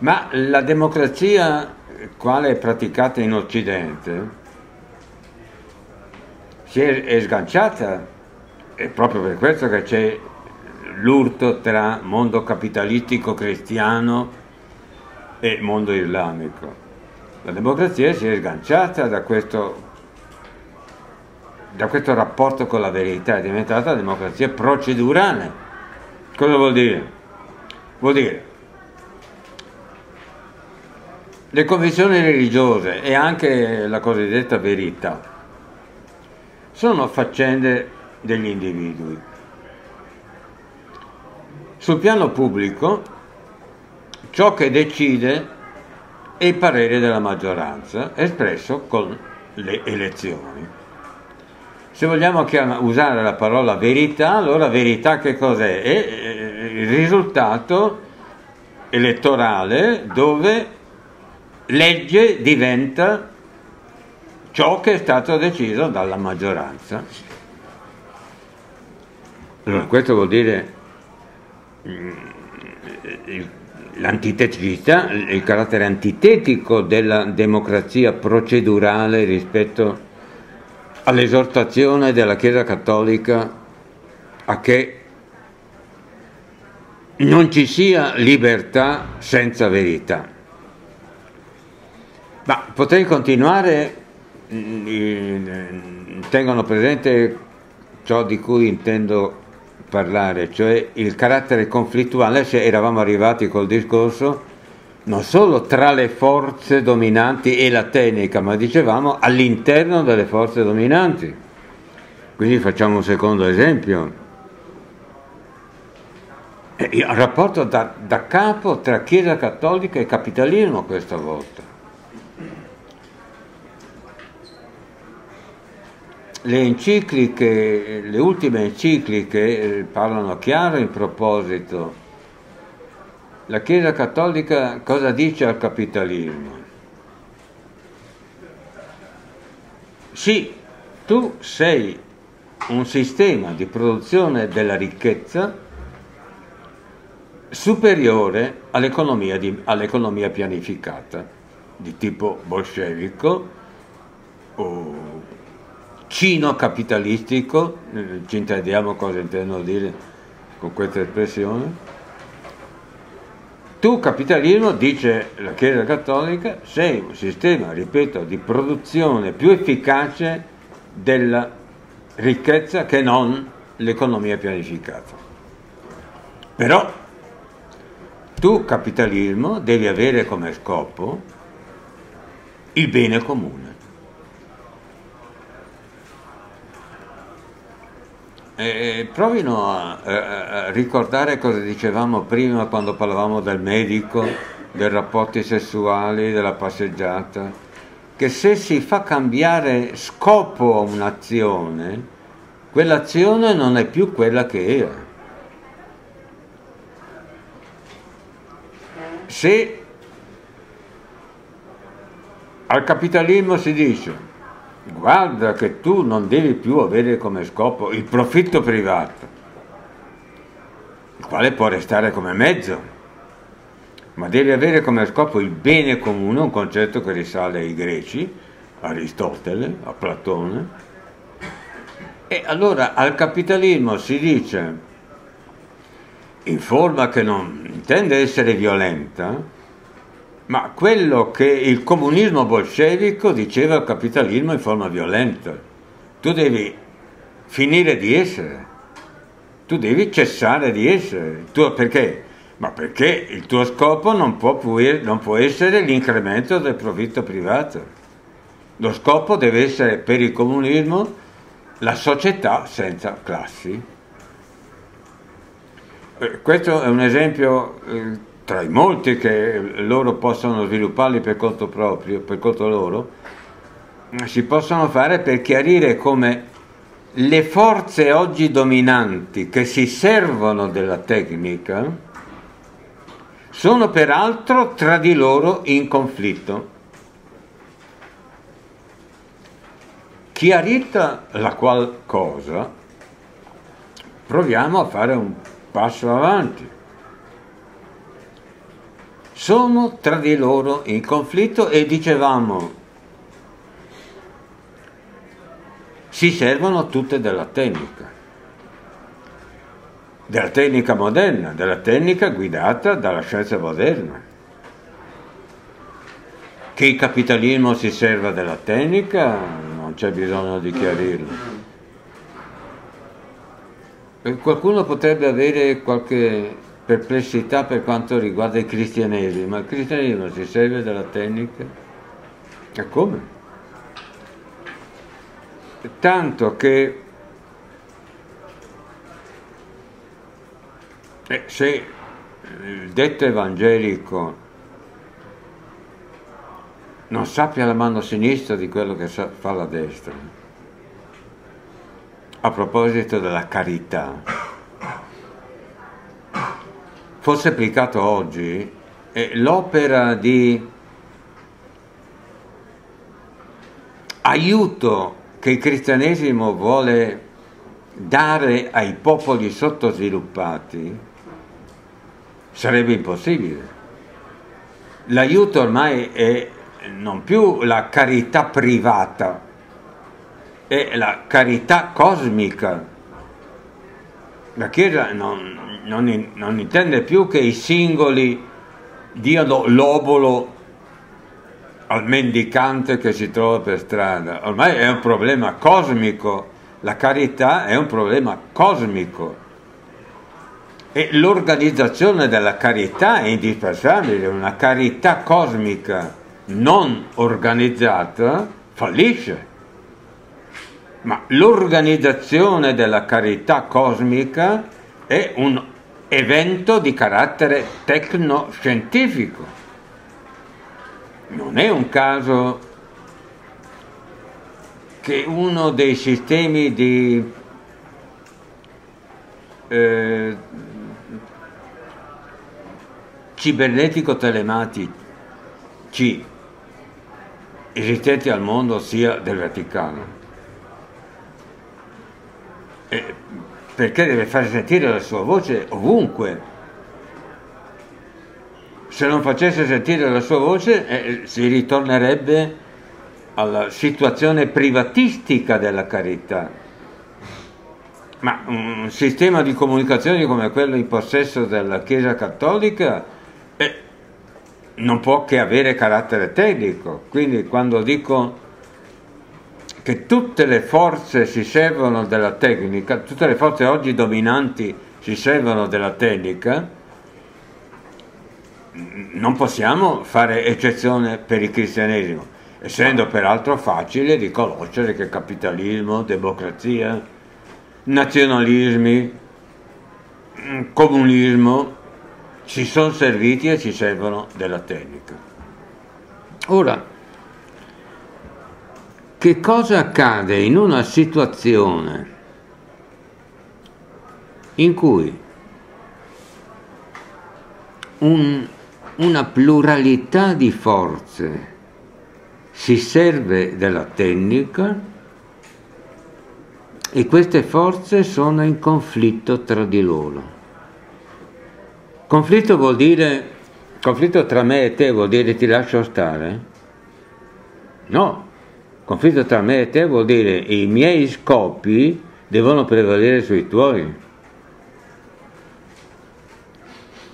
Ma la democrazia quale è praticata in Occidente si è, è sganciata, è proprio per questo che c'è l'urto tra mondo capitalistico cristiano e mondo islamico. La democrazia si è sganciata da questo, da questo rapporto con la verità, è diventata democrazia procedurale. Cosa vuol dire? Vuol dire le convinzioni religiose e anche la cosiddetta verità sono faccende degli individui. Sul piano pubblico, ciò che decide è il parere della maggioranza espresso con le elezioni. Se vogliamo usare la parola verità, allora verità che cos'è? È il risultato elettorale dove legge diventa ciò che è stato deciso dalla maggioranza. Allora, questo vuol dire mm, l'antiteticità, il carattere antitetico della democrazia procedurale rispetto all'esortazione della Chiesa Cattolica a che non ci sia libertà senza verità. Ma potrei continuare, mm, tengono presente ciò di cui intendo parlare, cioè il carattere conflittuale, se eravamo arrivati col discorso non solo tra le forze dominanti e la tecnica, ma dicevamo all'interno delle forze dominanti. Quindi facciamo un secondo esempio. Il rapporto da, da capo tra Chiesa Cattolica e capitalismo questa volta. le encicliche, le ultime encicliche eh, parlano chiaro in proposito. La Chiesa Cattolica cosa dice al capitalismo? Sì, tu sei un sistema di produzione della ricchezza superiore all'economia, di, all'economia pianificata di tipo bolscevico o cino-capitalistico, eh, ci intendiamo cosa intendo dire con questa espressione. Tu capitalismo, dice la Chiesa Cattolica, sei un sistema, ripeto, di produzione più efficace della ricchezza che non l'economia pianificata. Però tu capitalismo devi avere come scopo il bene comune. Eh, provino a, a, ricordare cosa dicevamo prima quando parlavamo del medico, dei rapporti sessuali, della passeggiata, che se si fa cambiare scopo a un'azione, quell'azione non è più quella che era. Se al capitalismo si dice guarda che tu non devi più avere come scopo il profitto privato, il quale può restare come mezzo, ma devi avere come scopo il bene comune, un concetto che risale ai greci, a Aristotele, a Platone. E allora al capitalismo si dice, in forma che non intende essere violenta, ma quello che il comunismo bolscevico diceva al capitalismo in forma violenta. Tu devi finire di essere, tu devi cessare di essere. Tu, perché? Ma perché il tuo scopo non può, non può essere l'incremento del profitto privato. Lo scopo deve essere per il comunismo la società senza classi. Eh, questo è un esempio eh, tra i molti che loro possono svilupparli per conto proprio, per conto loro, si possono fare per chiarire come le forze oggi dominanti che si servono della tecnica sono peraltro tra di loro in conflitto. Chiarita la qual cosa, proviamo a fare un passo avanti sono tra di loro in conflitto e dicevamo si servono tutte della tecnica, della tecnica moderna, della tecnica guidata dalla scienza moderna. Che il capitalismo si serva della tecnica non c'è bisogno di chiarirlo. Qualcuno potrebbe avere qualche perplessità per quanto riguarda il cristianesimo, il cristianesimo si serve della tecnica? E come? tanto che eh, se il detto evangelico non sappia la mano sinistra di quello che fa la destra. A proposito della carità, fosse applicato oggi, è l'opera di aiuto che il cristianesimo vuole dare ai popoli sottosviluppati sarebbe impossibile. L'aiuto ormai è non più la carità privata, è la carità cosmica. La Chiesa non, non, non intende più che i singoli diano l'obolo al mendicante che si trova per strada. Ormai è un problema cosmico, la carità è un problema cosmico. E l'organizzazione della carità è indispensabile, una carità cosmica non organizzata fallisce. Ma l'organizzazione della carità cosmica è un evento di carattere tecnoscientifico. Non è un caso che uno dei sistemi di eh, cibernetico telematici esistenti al mondo sia del Vaticano. E perché deve far sentire la sua voce ovunque. Se non facesse sentire la sua voce eh, si ritornerebbe alla situazione privatistica della carità. Ma un sistema di comunicazione come quello in possesso della Chiesa Cattolica eh, non può che avere carattere tecnico. Quindi quando dico che tutte le forze si servono della tecnica, tutte le forze oggi dominanti si servono della tecnica, non possiamo fare eccezione per il cristianesimo, essendo peraltro facile riconoscere che capitalismo, democrazia, nazionalismi, comunismo ci sono serviti e ci servono della tecnica. Ora, che cosa accade in una situazione in cui un, una pluralità di forze si serve della tecnica e queste forze sono in conflitto tra di loro. Conflitto vuol dire, conflitto tra me e te vuol dire ti lascio stare? No, conflitto tra me e te vuol dire i miei scopi devono prevalere sui tuoi.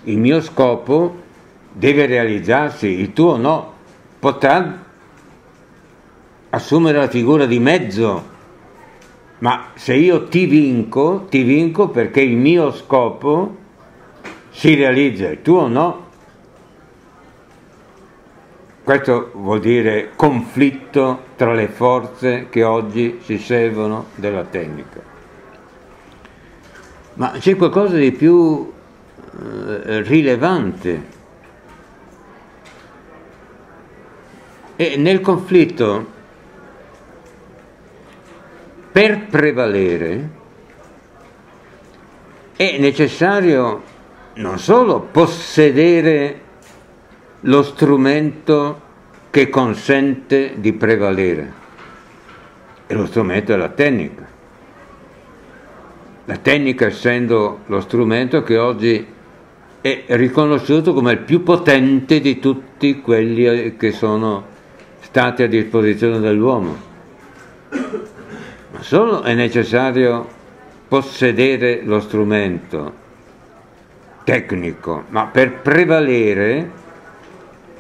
Il mio scopo deve realizzarsi, il tuo no. Potrà assumere la figura di mezzo, ma se io ti vinco, ti vinco perché il mio scopo si realizza, il tuo no. Questo vuol dire conflitto tra le forze che oggi si servono della tecnica. Ma c'è qualcosa di più eh, rilevante. E nel conflitto, per prevalere, è necessario non solo possedere lo strumento che consente di prevalere, e lo strumento è la tecnica. La tecnica essendo lo strumento che oggi è riconosciuto come il più potente di tutti quelli che sono stati a disposizione dell'uomo. Ma solo è necessario possedere lo strumento tecnico, ma per prevalere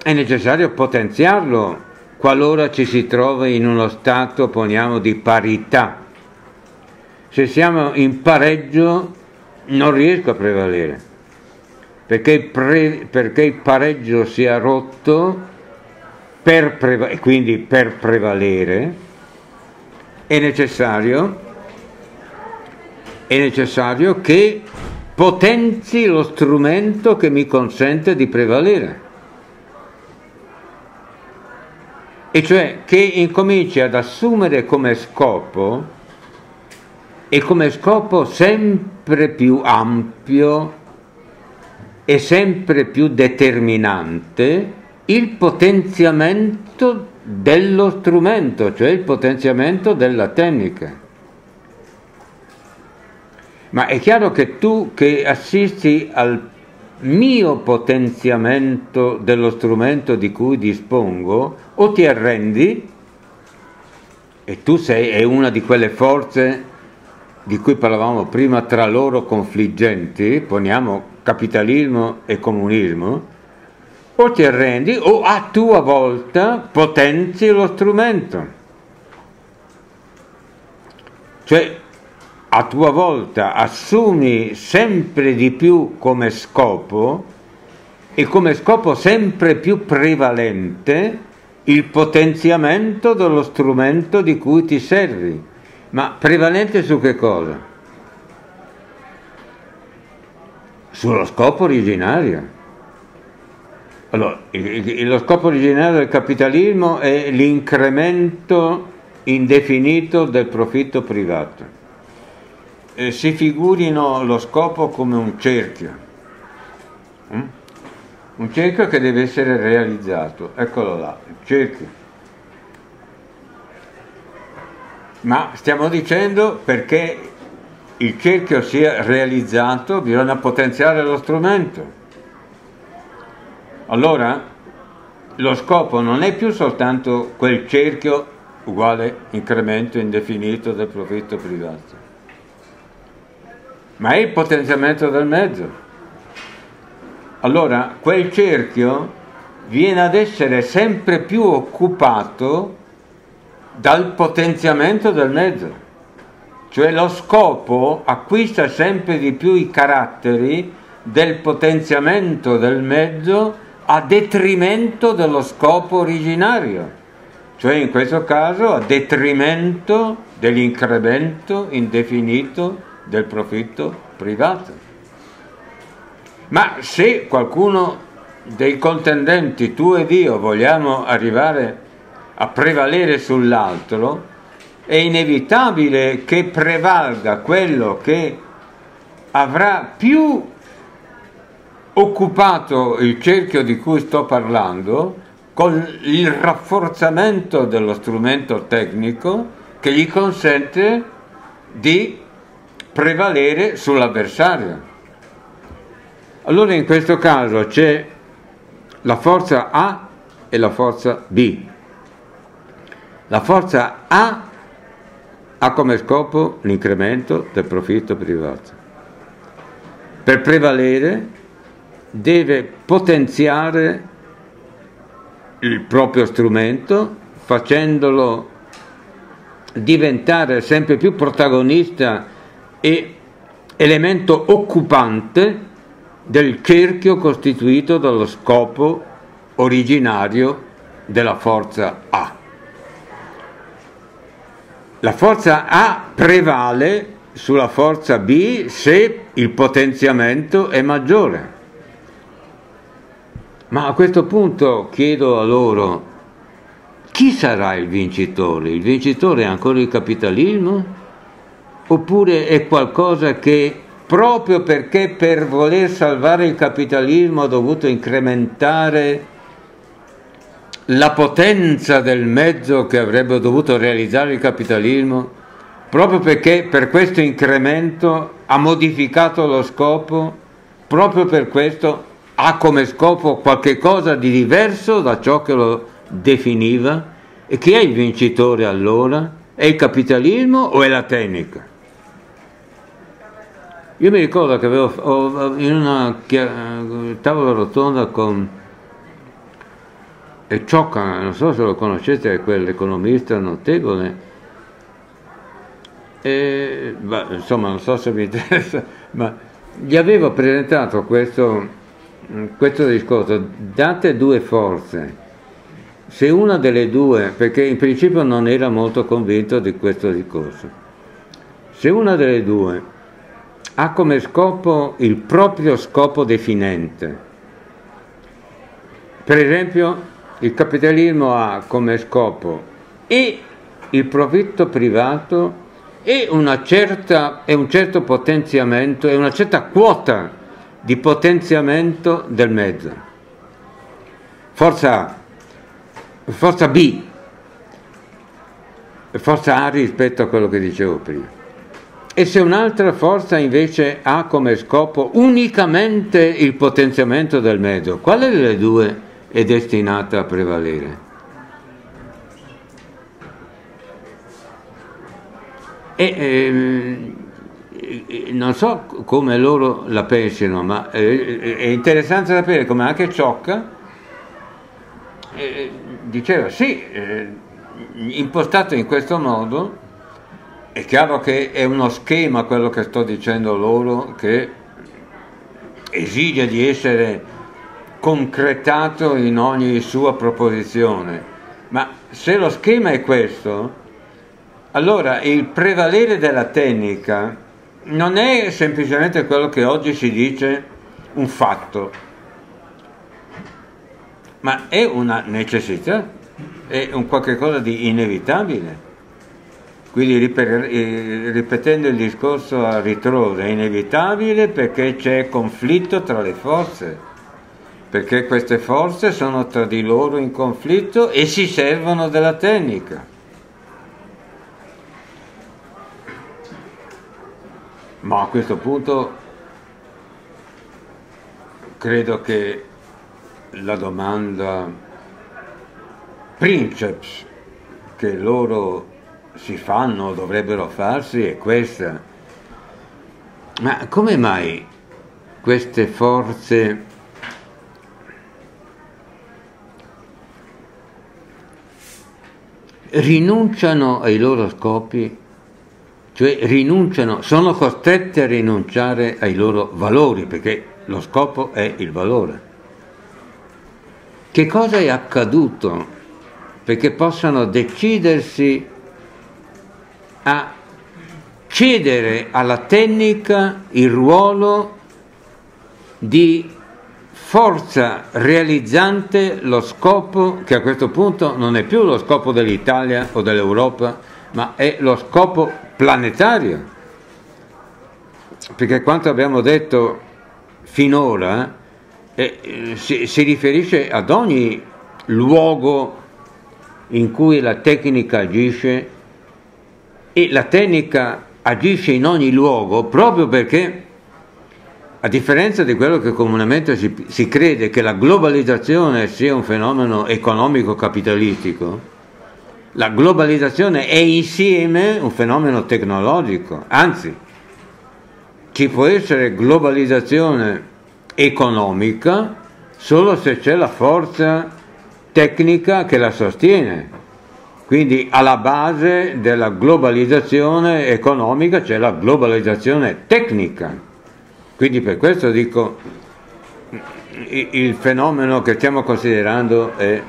è necessario potenziarlo qualora ci si trova in uno stato, poniamo, di parità. Se siamo in pareggio non riesco a prevalere, perché pre, perché il pareggio sia rotto per preva- quindi per prevalere è necessario, è necessario che potenzi lo strumento che mi consente di prevalere. E cioè che incominci ad assumere come scopo e come scopo sempre più ampio e sempre più determinante il potenziamento dello strumento, cioè il potenziamento della tecnica. Ma è chiaro che tu che assisti al mio potenziamento dello strumento di cui dispongo, o ti arrendi, e tu sei è una di quelle forze di cui parlavamo prima tra loro confliggenti, poniamo capitalismo e comunismo, o ti arrendi o a tua volta potenzi lo strumento. Cioè a tua volta assumi sempre di più come scopo e come scopo sempre più prevalente il potenziamento dello strumento di cui ti servi. Ma prevalente su che cosa? Sullo scopo originario. Allora, lo scopo originario del capitalismo è l'incremento indefinito del profitto privato. Eh, si figurino lo scopo come un cerchio, mm? un cerchio che deve essere realizzato, eccolo là, il cerchio. Ma stiamo dicendo perché il cerchio sia realizzato bisogna potenziare lo strumento allora lo scopo non è più soltanto quel cerchio uguale incremento indefinito del profitto privato, ma è il potenziamento del mezzo. Allora quel cerchio viene ad essere sempre più occupato dal potenziamento del mezzo, cioè lo scopo acquista sempre di più i caratteri del potenziamento del mezzo a detrimento dello scopo originario, cioè in questo caso a detrimento dell'incremento indefinito del profitto privato. Ma se qualcuno dei contendenti, tu ed io, vogliamo arrivare a prevalere sull'altro, è inevitabile che prevalga quello che avrà più occupato il cerchio di cui sto parlando con il rafforzamento dello strumento tecnico che gli consente di prevalere sull'avversario. Allora in questo caso c'è la forza A e la forza B. La forza A ha come scopo l'incremento del profitto privato. Per prevalere deve potenziare il proprio strumento facendolo diventare sempre più protagonista e elemento occupante del cerchio costituito dallo scopo originario della forza A. La forza A prevale sulla forza B se il potenziamento è maggiore. Ma a questo punto chiedo a loro, chi sarà il vincitore? Il vincitore è ancora il capitalismo? Oppure è qualcosa che proprio perché per voler salvare il capitalismo ha dovuto incrementare la potenza del mezzo che avrebbe dovuto realizzare il capitalismo, proprio perché per questo incremento ha modificato lo scopo, proprio per questo ha come scopo qualche cosa di diverso da ciò che lo definiva e chi è il vincitore allora? È il capitalismo o è la tecnica? Io mi ricordo che avevo in una tavola rotonda con e Ciocca, non so se lo conoscete, è quell'economista notevole, e, beh, insomma non so se mi interessa, ma gli avevo presentato questo questo discorso, date due forze, se una delle due, perché in principio non era molto convinto di questo discorso, se una delle due ha come scopo il proprio scopo definente, per esempio il capitalismo ha come scopo e il profitto privato e, certa, e un certo potenziamento e una certa quota di potenziamento del mezzo. Forza A forza B, forza A rispetto a quello che dicevo prima. E se un'altra forza invece ha come scopo unicamente il potenziamento del mezzo, quale delle due è destinata a prevalere? E, ehm, non so come loro la pensino, ma eh, è interessante sapere come anche Ciocca eh, diceva sì, eh, impostato in questo modo, è chiaro che è uno schema quello che sto dicendo loro che esige di essere concretato in ogni sua proposizione, ma se lo schema è questo, allora il prevalere della tecnica non è semplicemente quello che oggi si dice un fatto, ma è una necessità, è un qualche cosa di inevitabile. Quindi eh, ripetendo il discorso a ritroso, è inevitabile perché c'è conflitto tra le forze, perché queste forze sono tra di loro in conflitto e si servono della tecnica. Ma a questo punto credo che la domanda princeps che loro si fanno dovrebbero farsi è questa. Ma come mai queste forze rinunciano ai loro scopi, cioè rinunciano, sono costrette a rinunciare ai loro valori, perché lo scopo è il valore. Che cosa è accaduto perché possano decidersi a cedere alla tecnica il ruolo di forza realizzante lo scopo che a questo punto non è più lo scopo dell'Italia o dell'Europa, ma è lo scopo planetario. Perché quanto abbiamo detto finora eh, si, si riferisce ad ogni luogo in cui la tecnica agisce e la tecnica agisce in ogni luogo proprio perché a differenza di quello che comunemente si, si, crede che la globalizzazione sia un fenomeno economico capitalistico, la globalizzazione è insieme un fenomeno tecnologico, anzi ci può essere globalizzazione economica solo se c'è la forza tecnica che la sostiene. Quindi alla base della globalizzazione economica c'è la globalizzazione tecnica. Quindi per questo dico il fenomeno che stiamo considerando è,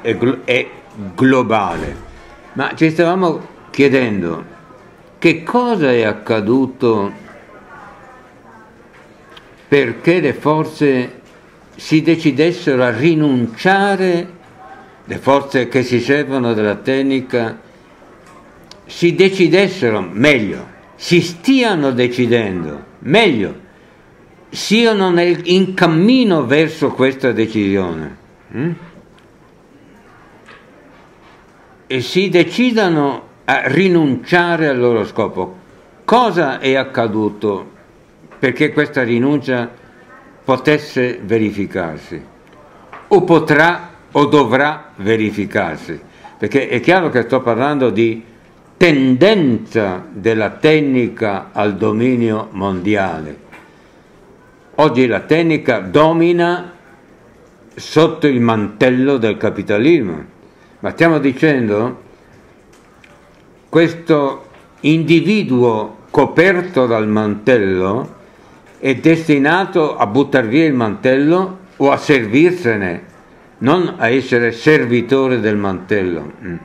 è, è globale. Ma ci stavamo chiedendo che cosa è accaduto perché le forze si decidessero a rinunciare, le forze che si servono della tecnica, si decidessero, meglio, si stiano decidendo, meglio, siano nel, in cammino verso questa decisione hm? e si decidano a rinunciare al loro scopo. Cosa è accaduto perché questa rinuncia potesse verificarsi, o potrà o dovrà verificarsi, perché è chiaro che sto parlando di tendenza della tecnica al dominio mondiale. Oggi la tecnica domina sotto il mantello del capitalismo, ma stiamo dicendo questo individuo coperto dal mantello è destinato a buttare via il mantello o a servirsene non a essere servitore del mantello. Mm.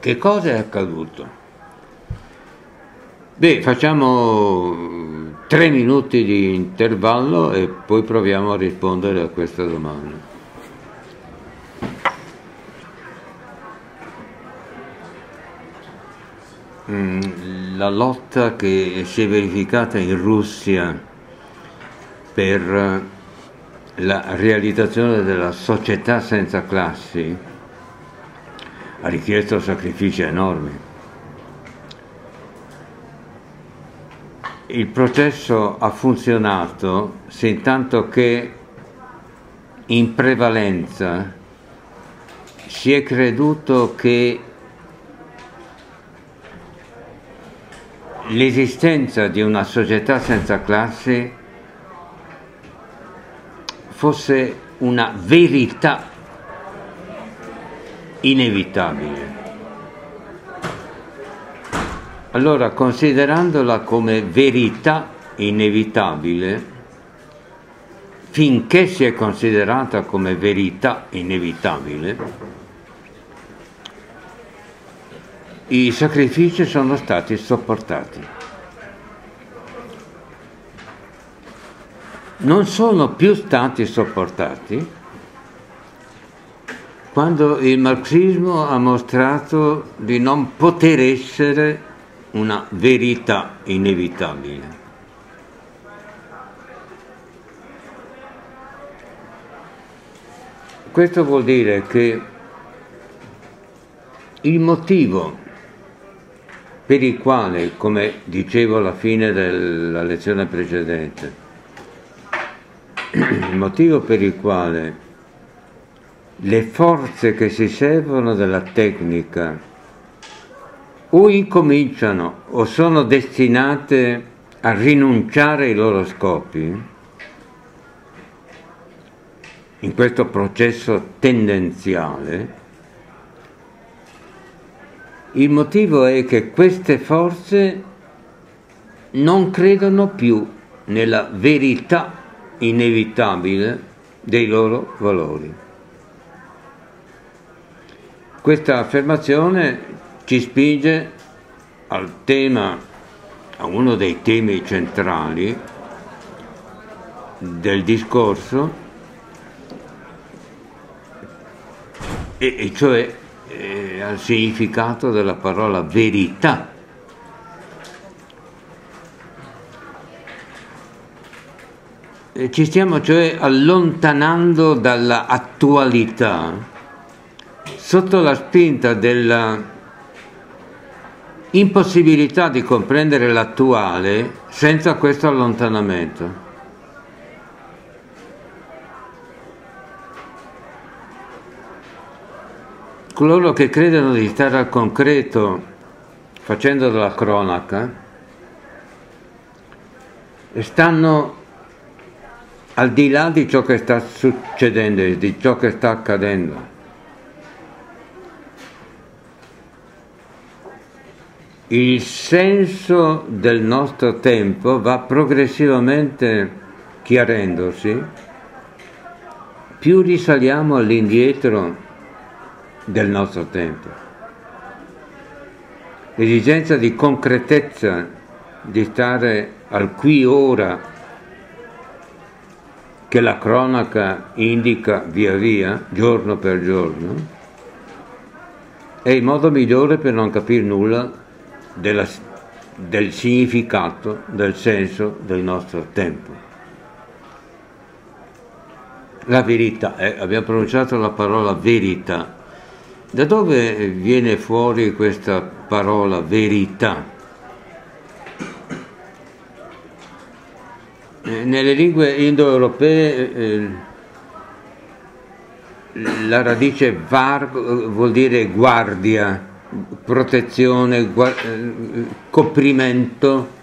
Che cosa è accaduto? Beh, facciamo tre minuti di intervallo e poi proviamo a rispondere a questa domanda. Mm, la lotta che si è verificata in Russia per la realizzazione della società senza classi ha richiesto sacrifici enormi. Il processo ha funzionato sin tanto che in prevalenza si è creduto che l'esistenza di una società senza classi fosse una verità inevitabile. Allora, considerandola come verità inevitabile, finché si è considerata come verità inevitabile, i sacrifici sono stati sopportati. Non sono più stati sopportati quando il marxismo ha mostrato di non poter essere una verità inevitabile. Questo vuol dire che il motivo per il quale, come dicevo alla fine della lezione precedente, il motivo per il quale le forze che si servono della tecnica o incominciano o sono destinate a rinunciare ai loro scopi, in questo processo tendenziale, il motivo è che queste forze non credono più nella verità inevitabile dei loro valori. Questa affermazione ci spinge al tema, a uno dei temi centrali del discorso, e, cioè eh, al significato della parola verità. Ci stiamo cioè allontanando dalla attualità sotto la spinta della impossibilità di comprendere l'attuale senza questo allontanamento. coloro che credono di stare al concreto facendo della cronaca stanno al di là di ciò che sta succedendo di ciò che sta accadendo. Il senso del nostro tempo va progressivamente chiarendosi, più risaliamo all'indietro del nostro tempo. L'esigenza di concretezza, di stare al qui ora che la cronaca indica via via, giorno per giorno, è il modo migliore per non capire nulla della, del significato, del senso del nostro tempo. La verità, eh, abbiamo pronunciato la parola verità, da dove viene fuori questa parola verità? Nelle lingue indoeuropee eh, la radice var vuol dire guardia, protezione, eh, coprimento,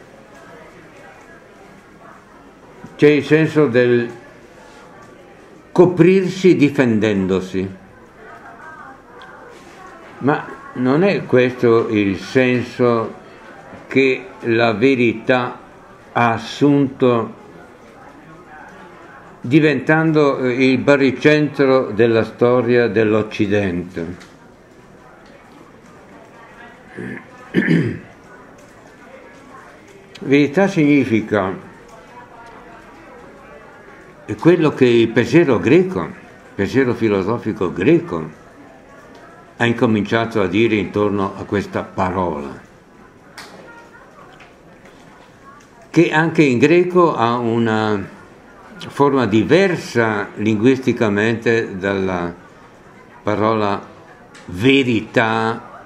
c'è il senso del coprirsi difendendosi. Ma non è questo il senso che la verità ha assunto diventando eh, il baricentro della storia dell'Occidente. Verità significa quello che il pensiero greco, il pensiero filosofico greco, ha incominciato a dire intorno a questa parola, che anche in greco ha una forma diversa linguisticamente dalla parola verità,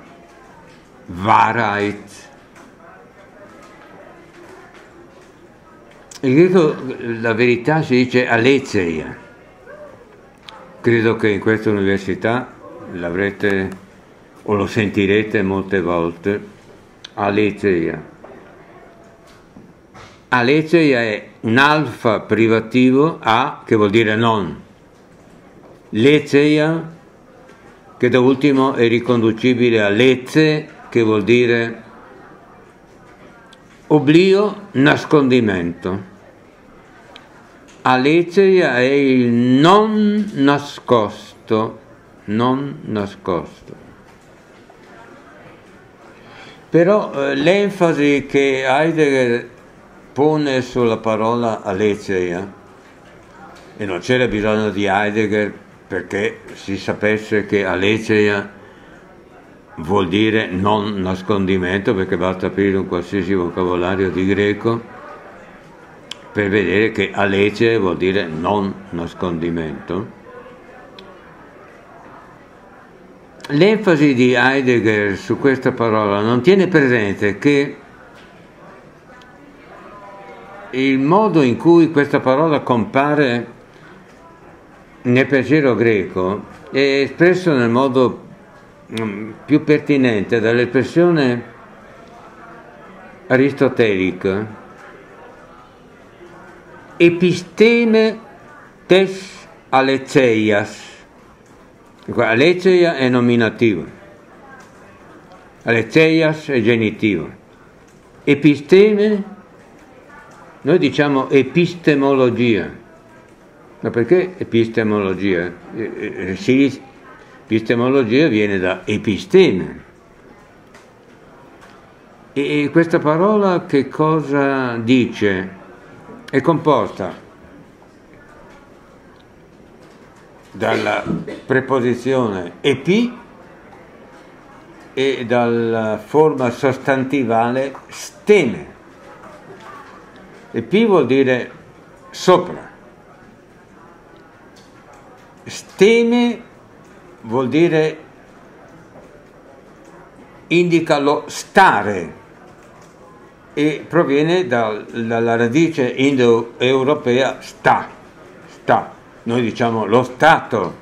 Wahrheit. In greco la verità si dice aletheia. Credo che in questa università l'avrete o lo sentirete molte volte, aletheia. Aletheia è un alfa privativo A che vuol dire non. Letheia che da ultimo è riconducibile a lezze che vuol dire oblio, nascondimento. Aletheia è il non nascosto non nascosto. Però eh, l'enfasi che Heidegger pone sulla parola aletheia, e non c'era bisogno di Heidegger perché si sapesse che aletheia vuol dire non nascondimento, perché basta aprire un qualsiasi vocabolario di greco per vedere che aletheia vuol dire non nascondimento. L'enfasi di Heidegger su questa parola non tiene presente che il modo in cui questa parola compare nel pensiero greco è espresso nel modo mm, più pertinente dall'espressione aristotelica. Episteme tes aletheias Aletheia è nominativo, aletheias è genitivo. Episteme, noi diciamo epistemologia. Ma perché epistemologia? Eh, eh, epistemologia viene da episteme. E questa parola che cosa dice? È composta dalla preposizione ep e dalla forma sostantivale stene. Ep vuol dire sopra. Steme vuol dire indica lo stare e proviene dalla radice indoeuropea sta, sta. Noi diciamo lo Stato,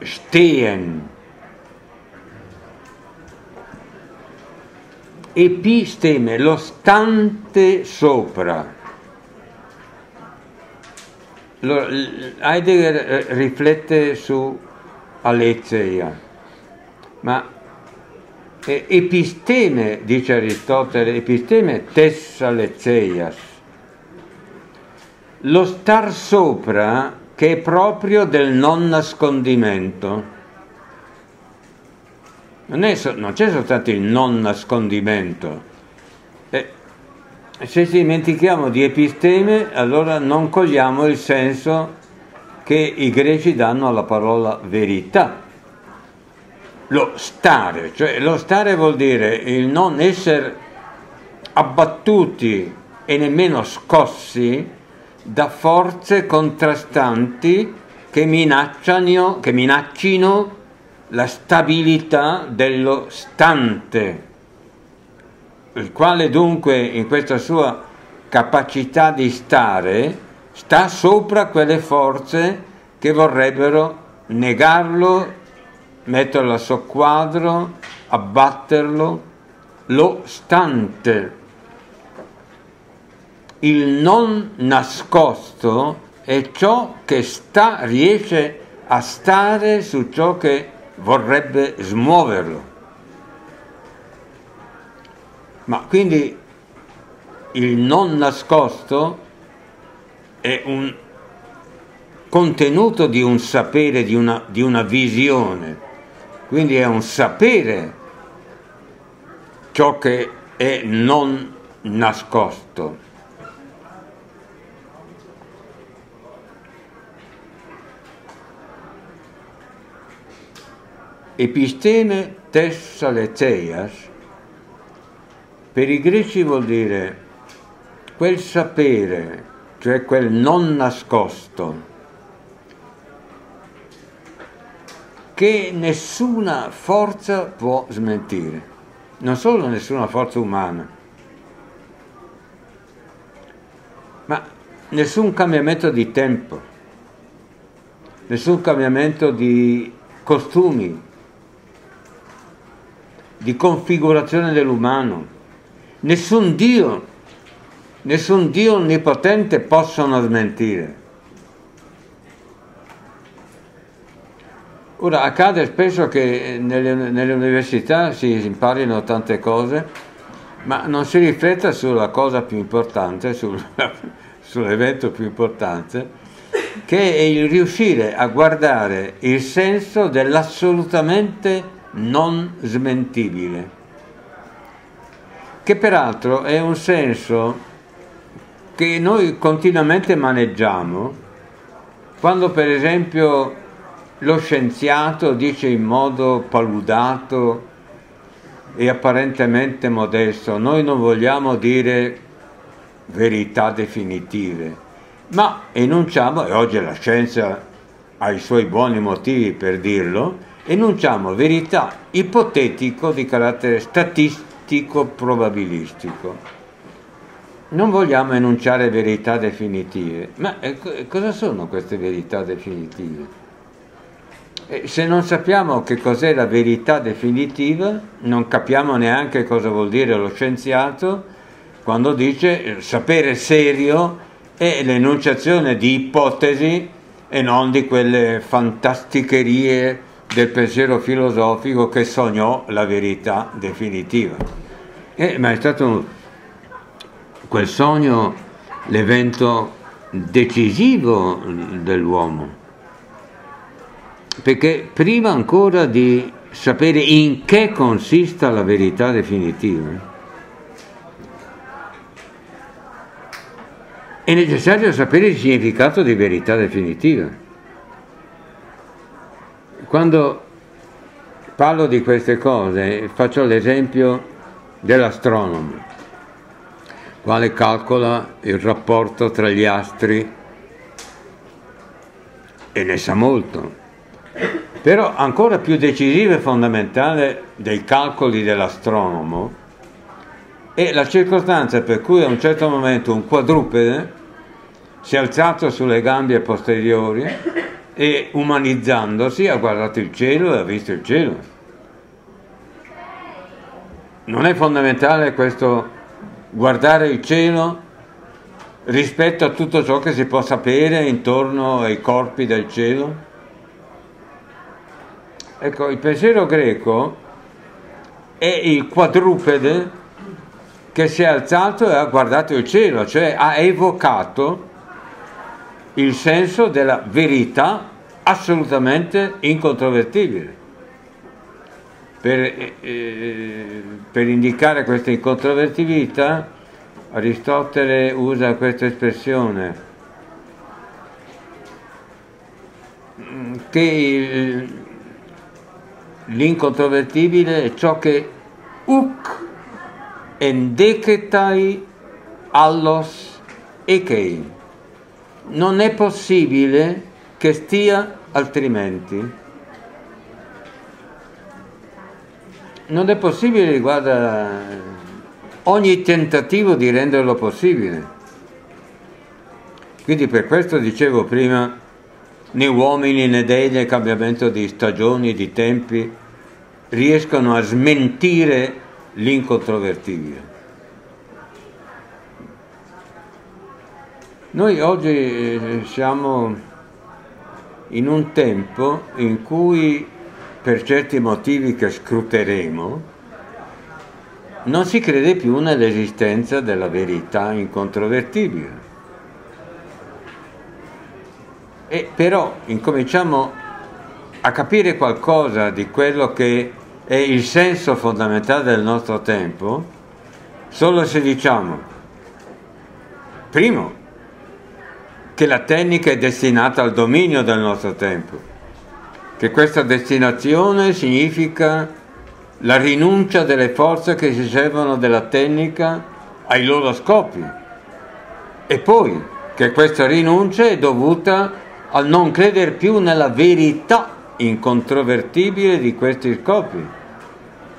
stehen, episteme, lo stante sopra. Heidegger eh, riflette su Aletheia, ma episteme, dice Aristotele, episteme tessa lezeias, lo star sopra che è proprio del non nascondimento. Non, è, non c'è soltanto il non nascondimento. Eh, se ci dimentichiamo di episteme, allora non cogliamo il senso che i greci danno alla parola verità. Lo stare, cioè lo stare vuol dire il non essere abbattuti e nemmeno scossi da forze contrastanti che minacciano, che minaccino la stabilità dello stante, il quale dunque in questa sua capacità di stare sta sopra quelle forze che vorrebbero negarlo, metterlo a soqquadro, abbatterlo, lo stante il non nascosto è ciò che sta, riesce a stare su ciò che vorrebbe smuoverlo. Ma quindi il non nascosto è un contenuto di un sapere, di una, di una visione, quindi è un sapere ciò che è non nascosto. Episteme Tessaleteias per i greci vuol dire quel sapere, cioè quel non nascosto, che nessuna forza può smentire, non solo nessuna forza umana, ma nessun cambiamento di tempo, nessun cambiamento di costumi, di configurazione dell'umano, nessun Dio, nessun Dio onnipotente possono smentire. Ora accade spesso che nelle, nelle università si imparino tante cose, ma non si rifletta sulla cosa più importante, sul, sull'evento più importante, che è il riuscire a guardare il senso dell'assolutamente non smentibile, che peraltro è un senso che noi continuamente maneggiamo quando per esempio lo scienziato dice in modo paludato e apparentemente modesto, noi non vogliamo dire verità definitive, ma enunciamo, e oggi la scienza ha i suoi buoni motivi per dirlo, enunciamo verità ipotetico di carattere statistico probabilistico. Non vogliamo enunciare verità definitive, ma eh, cosa sono queste verità definitive? Eh, se non sappiamo che cos'è la verità definitiva, non capiamo neanche cosa vuol dire lo scienziato quando dice sapere serio è l'enunciazione di ipotesi e non di quelle fantasticherie del pensiero filosofico che sognò la verità definitiva. Eh, ma è stato quel sogno l'evento decisivo dell'uomo perché prima ancora di sapere in che consista la verità definitiva, è necessario sapere il significato di verità definitiva. Quando parlo di queste cose faccio l'esempio dell'astronomo, quale calcola il rapporto tra gli astri e ne sa molto. Però ancora più decisivo e fondamentale dei calcoli dell'astronomo è la circostanza per cui a un certo momento un quadrupede si è alzato sulle gambe posteriori e umanizzandosi ha guardato il cielo e ha visto il cielo. Non è fondamentale questo guardare il cielo rispetto a tutto ciò che si può sapere intorno ai corpi del cielo? Ecco, il pensiero greco è il quadrupede che si è alzato e ha guardato il cielo, cioè ha evocato il senso della verità assolutamente incontrovertibile. Per, eh, per indicare questa incontrovertibilità Aristotele usa questa espressione che il, l'incontrovertibile è ciò che uc endecetai allos echei. Non è possibile che stia altrimenti. Non è possibile riguarda ogni tentativo di renderlo possibile. Quindi per questo dicevo prima né uomini né dei nel cambiamento di stagioni, di tempi, riescono a smentire l'incontrovertibile. Noi oggi eh, siamo in un tempo in cui, per certi motivi che scruteremo, non si crede più nell'esistenza della verità incontrovertibile. E però incominciamo a capire qualcosa di quello che è il senso fondamentale del nostro tempo solo se diciamo, primo, che la tecnica è destinata al dominio del nostro tempo, che questa destinazione significa la rinuncia delle forze che si servono della tecnica ai loro scopi e poi che questa rinuncia è dovuta al non credere più nella verità incontrovertibile di questi scopi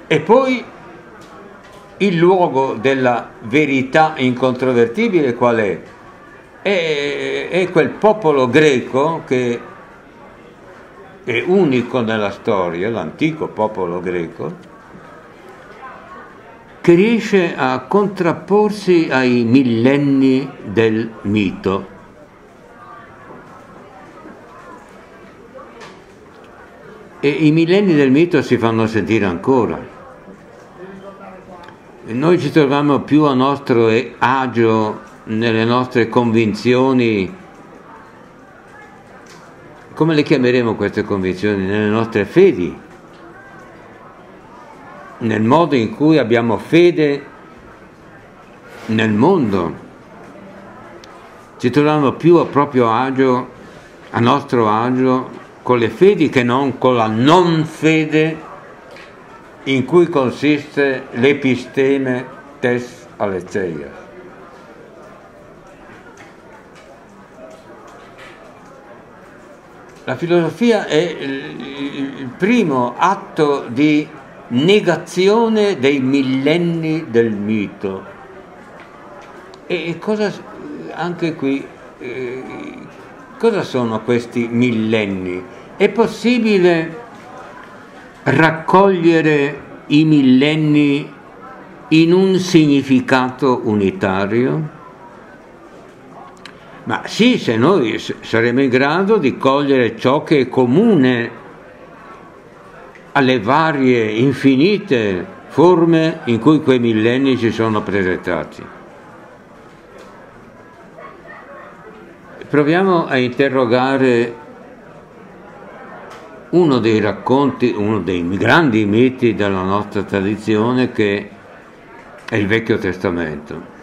e poi il luogo della verità incontrovertibile qual è? È, è quel popolo greco che è unico nella storia, l'antico popolo greco, che riesce a contrapporsi ai millenni del mito. E i millenni del mito si fanno sentire ancora. Noi ci troviamo più a nostro agio nelle nostre convinzioni, come le chiameremo queste convinzioni? Nelle nostre fedi, nel modo in cui abbiamo fede nel mondo. Ci troviamo più a proprio agio, a nostro agio, con le fedi che non con la non fede in cui consiste l'episteme tes aletheia. La filosofia è il primo atto di negazione dei millenni del mito. E cosa, anche qui, eh, cosa sono questi millenni? È possibile raccogliere i millenni in un significato unitario? Ma sì, se noi saremo in grado di cogliere ciò che è comune alle varie, infinite forme in cui quei millenni si sono presentati. Proviamo a interrogare uno dei racconti, uno dei grandi miti della nostra tradizione che è il Vecchio Testamento.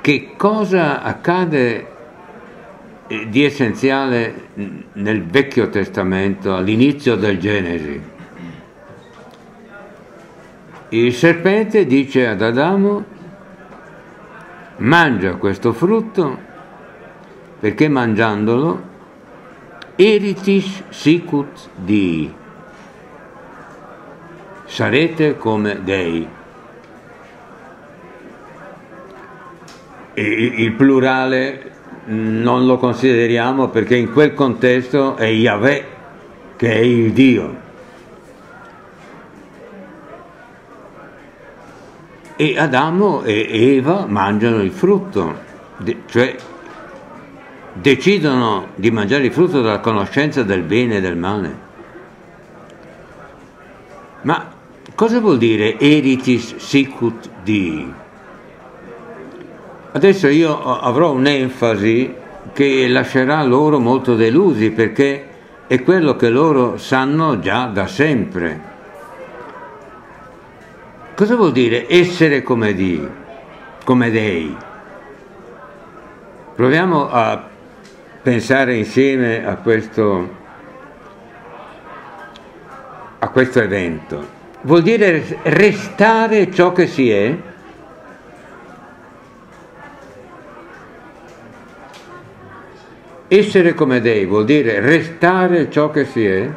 Che cosa accade eh, di essenziale nel Vecchio Testamento, all'inizio del Genesi? Il serpente dice ad Adamo, mangia questo frutto perché mangiandolo eritis sicut di sarete come dei. Il plurale non lo consideriamo perché in quel contesto è Yahweh che è il Dio. E Adamo e Eva mangiano il frutto, cioè decidono di mangiare il frutto della conoscenza del bene e del male. Ma cosa vuol dire eritis sicut di? Adesso io avrò un'enfasi che lascerà loro molto delusi perché è quello che loro sanno già da sempre. Cosa vuol dire essere come Dio, come dei? Proviamo a pensare insieme a questo, a questo evento. Vuol dire restare ciò che si è? Essere come dei vuol dire restare ciò che si è?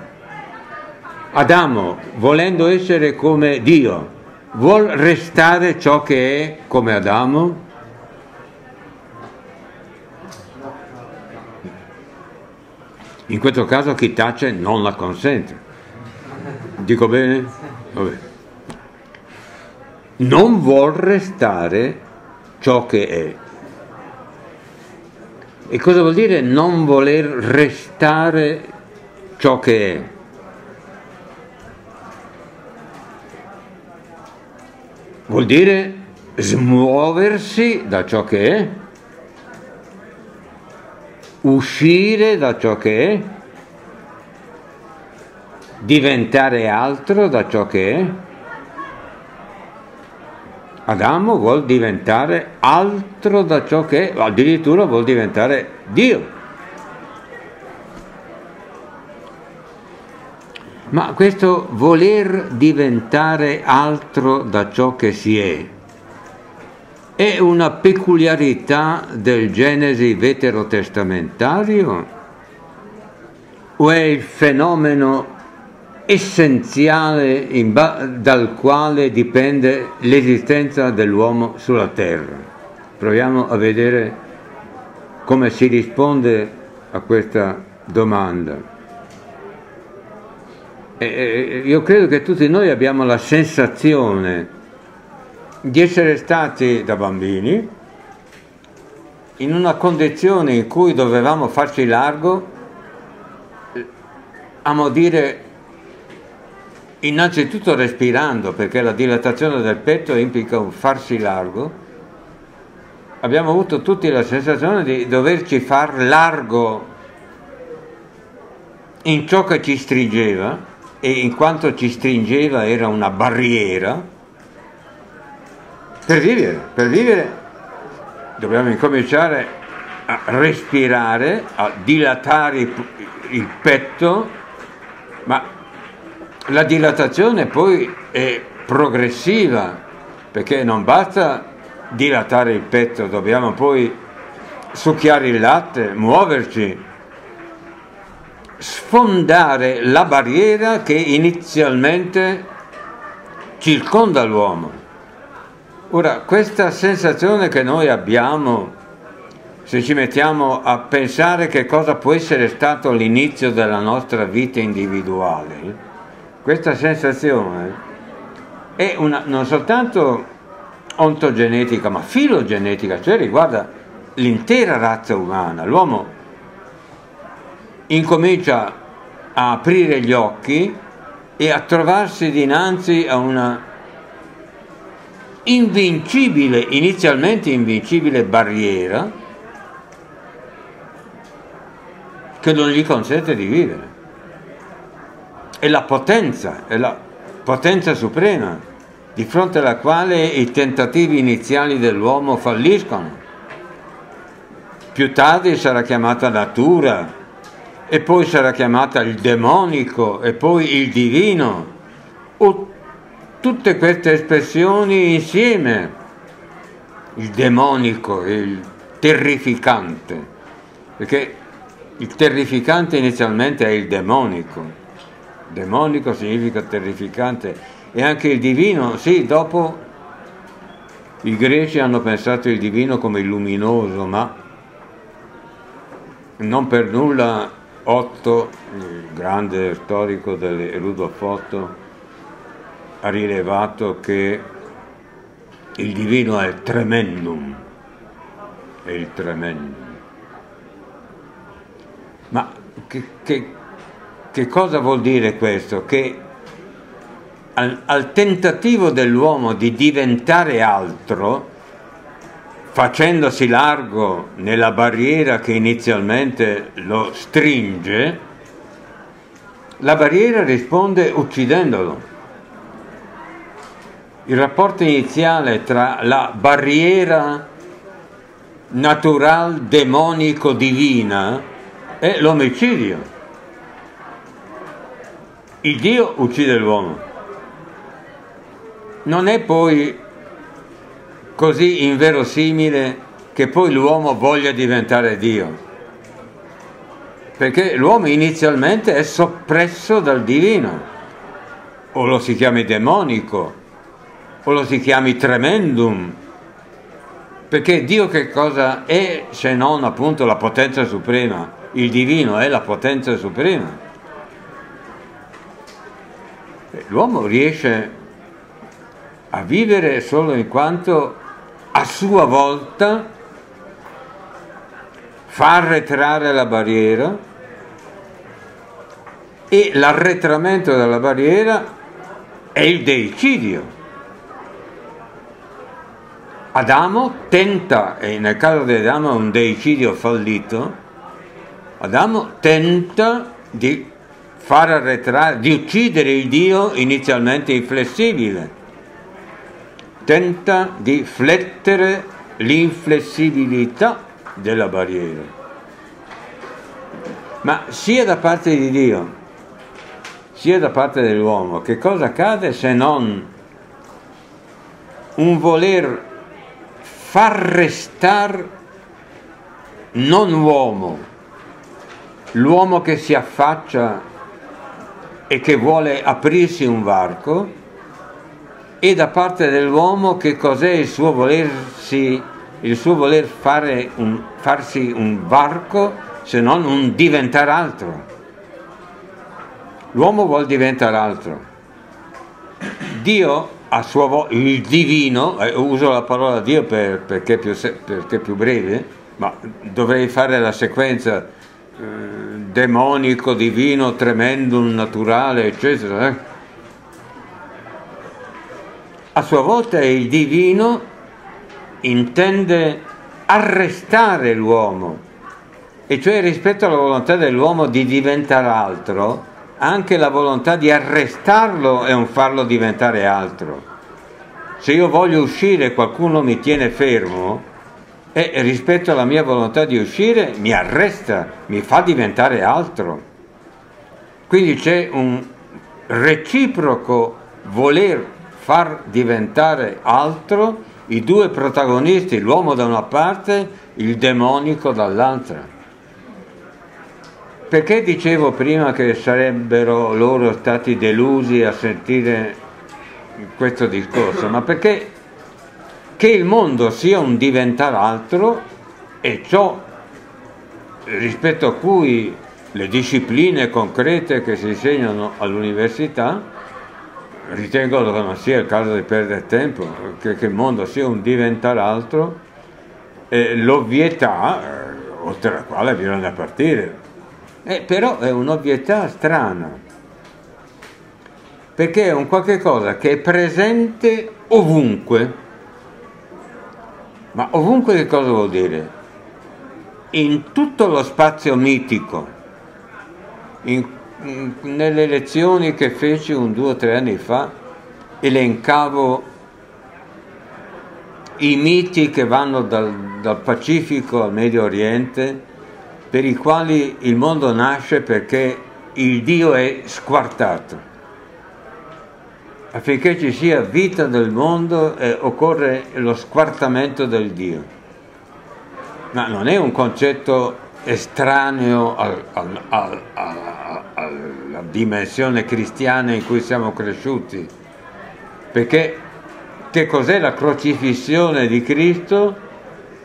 Adamo, volendo essere come Dio, vuol restare ciò che è come Adamo? In questo caso chi tace non la consente. Dico bene? Vabbè. Non vuol restare ciò che è. E cosa vuol dire non voler restare ciò che è? Vuol dire smuoversi da ciò che è, uscire da ciò che è, diventare altro da ciò che è. Adamo vuol diventare altro da ciò che è, addirittura vuol diventare Dio. Ma questo voler diventare altro da ciò che si è è una peculiarità del Genesi veterotestamentario o è il fenomeno essenziale dal quale dipende l'esistenza dell'uomo sulla terra? Proviamo a vedere come si risponde a questa domanda. E io credo che tutti noi abbiamo la sensazione di essere stati da bambini in una condizione in cui dovevamo farci largo, amo dire innanzitutto respirando, perché la dilatazione del petto implica un farsi largo, abbiamo avuto tutti la sensazione di doverci far largo in ciò che ci stringeva e in quanto ci stringeva era una barriera, per vivere, per vivere dobbiamo incominciare a respirare, a dilatare il petto, ma la dilatazione poi è progressiva, perché non basta dilatare il petto, dobbiamo poi succhiare il latte, muoverci, sfondare la barriera che inizialmente circonda l'uomo. Ora, questa sensazione che noi abbiamo, se ci mettiamo a pensare che cosa può essere stato l'inizio della nostra vita individuale, questa sensazione è una, non soltanto ontogenetica, ma filogenetica, cioè riguarda l'intera razza umana. L'uomo incomincia a aprire gli occhi e a trovarsi dinanzi a una invincibile, inizialmente invincibile barriera che non gli consente di vivere. È la potenza, è la potenza suprema di fronte alla quale i tentativi iniziali dell'uomo falliscono. Più tardi sarà chiamata natura, e poi sarà chiamata il demonico e poi il divino, o tutte queste espressioni insieme, il demonico il terrificante, perché il terrificante inizialmente è il demonico, demonico significa terrificante e anche il divino, sì, dopo i greci hanno pensato il divino come il luminoso, ma non per nulla Otto, il grande storico del Rudolf Otto, ha rilevato che il divino è il tremendum, è il tremendum. Ma che, che, che cosa vuol dire questo? Che al, al tentativo dell'uomo di diventare altro, facendosi largo nella barriera che inizialmente lo stringe, la barriera risponde uccidendolo. Il rapporto iniziale tra la barriera natural demonico divina è l'omicidio. Il Dio uccide l'uomo. Non è poi così inverosimile che poi l'uomo voglia diventare Dio. Perché l'uomo inizialmente è soppresso dal divino, o lo si chiami demonico, o lo si chiami tremendum, perché Dio che cosa è se non appunto la potenza suprema? Il divino è la potenza suprema. L'uomo riesce a vivere solo in quanto a sua volta fa arretrare la barriera e l'arretramento della barriera è il deicidio. Adamo tenta, e nel caso di Adamo è un deicidio fallito, Adamo tenta di far arretrare, di uccidere il Dio inizialmente inflessibile, tenta di flettere l'inflessibilità della barriera. Ma sia da parte di Dio, sia da parte dell'uomo, che cosa accade se non un voler far restare non l'uomo, l'uomo che si affaccia e che vuole aprirsi un varco e da parte dell'uomo che cos'è il suo volersi il suo voler fare un, farsi un varco se non un diventare altro? L'uomo vuole diventare altro. Dio a sua volta il divino eh, uso la parola Dio per, perché, è più, perché è più breve ma dovrei fare la sequenza demonico, divino, tremendo, naturale, eccetera. Eh? A sua volta il divino intende arrestare l'uomo, e cioè rispetto alla volontà dell'uomo di diventare altro, anche la volontà di arrestarlo è un farlo diventare altro. Se io voglio uscire e qualcuno mi tiene fermo, e rispetto alla mia volontà di uscire mi arresta, mi fa diventare altro. Quindi c'è un reciproco voler far diventare altro i due protagonisti, l'uomo da una parte, il demonico dall'altra. Perché dicevo prima che sarebbero loro stati delusi a sentire questo discorso? Ma perché che il mondo sia un diventare altro e ciò rispetto a cui le discipline concrete che si insegnano all'università ritengono che non sia il caso di perdere tempo, che, che il mondo sia un diventare altro e l'ovvietà eh, oltre la quale bisogna partire. Eh, però è un'ovvietà strana, perché è un qualche cosa che è presente ovunque ma ovunque che cosa vuol dire? In tutto lo spazio mitico, in, nelle lezioni che feci un due o tre anni fa, elencavo i miti che vanno dal, dal Pacifico al Medio Oriente, per i quali il mondo nasce perché il Dio è squartato affinché ci sia vita nel mondo eh, occorre lo squartamento del Dio. Ma non è un concetto estraneo al, al, al, alla dimensione cristiana in cui siamo cresciuti, perché che cos'è la crocifissione di Cristo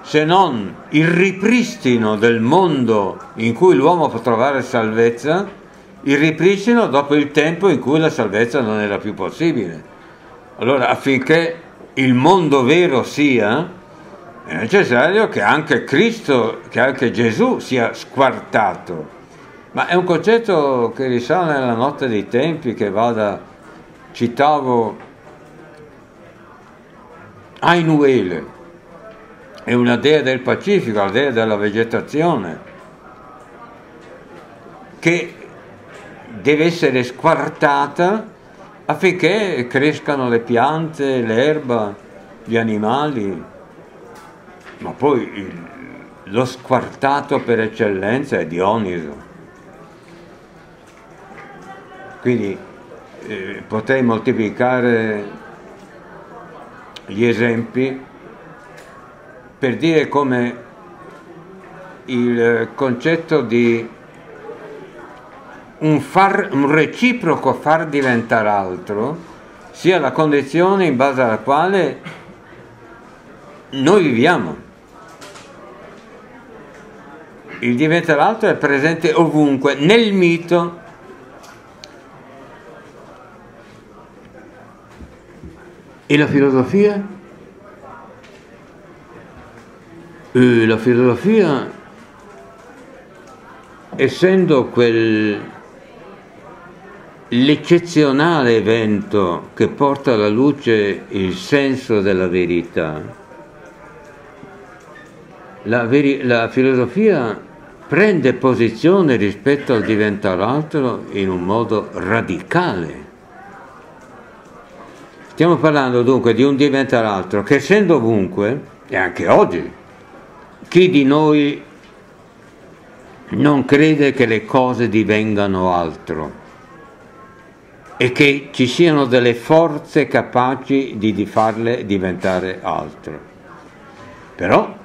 se non il ripristino del mondo in cui l'uomo può trovare salvezza il ripristino dopo il tempo in cui la salvezza non era più possibile. Allora affinché il mondo vero sia, è necessario che anche Cristo, che anche Gesù sia squartato. Ma è un concetto che risale alla notte dei tempi, che vada, citavo Ainuele, è una dea del Pacifico, la dea della vegetazione, che deve essere squartata affinché crescano le piante, l'erba, gli animali, ma poi il, lo squartato per eccellenza è Dioniso. Quindi eh, potrei moltiplicare gli esempi per dire come il concetto di un, far, un reciproco far diventare altro sia la condizione in base alla quale noi viviamo. Il diventare altro è presente ovunque, nel mito. E la filosofia? E la filosofia, essendo quel l'eccezionale evento che porta alla luce il senso della verità la, veri- la filosofia prende posizione rispetto al diventare altro in un modo radicale. Stiamo parlando dunque di un diventare altro che essendo ovunque, e anche oggi, chi di noi non crede che le cose divengano altro e che ci siano delle forze capaci di farle diventare altro. Però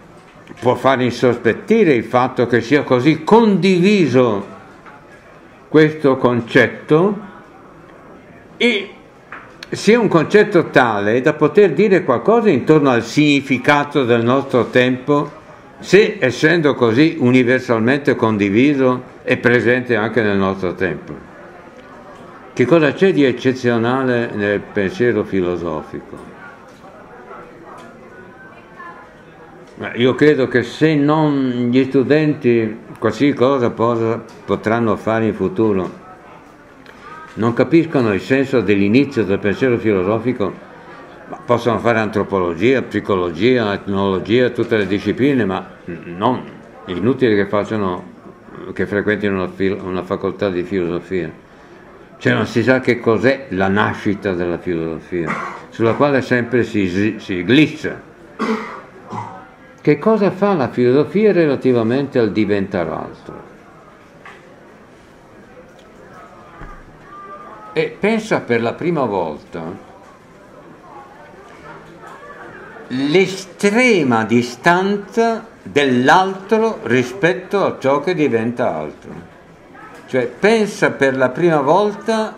può far insospettire il fatto che sia così condiviso questo concetto e sia un concetto tale da poter dire qualcosa intorno al significato del nostro tempo se essendo così universalmente condiviso è presente anche nel nostro tempo. Che cosa c'è di eccezionale nel pensiero filosofico? Io credo che se non gli studenti qualsiasi cosa potranno fare in futuro non capiscono il senso dell'inizio del pensiero filosofico, possono fare antropologia, psicologia, etnologia, tutte le discipline, ma non è inutile che facciano, che frequentino una, una facoltà di filosofia. Cioè non si sa che cos'è la nascita della filosofia, sulla quale sempre si, si glissa. Che cosa fa la filosofia relativamente al diventare altro? E pensa per la prima volta l'estrema distanza dell'altro rispetto a ciò che diventa altro. Cioè pensa per la prima volta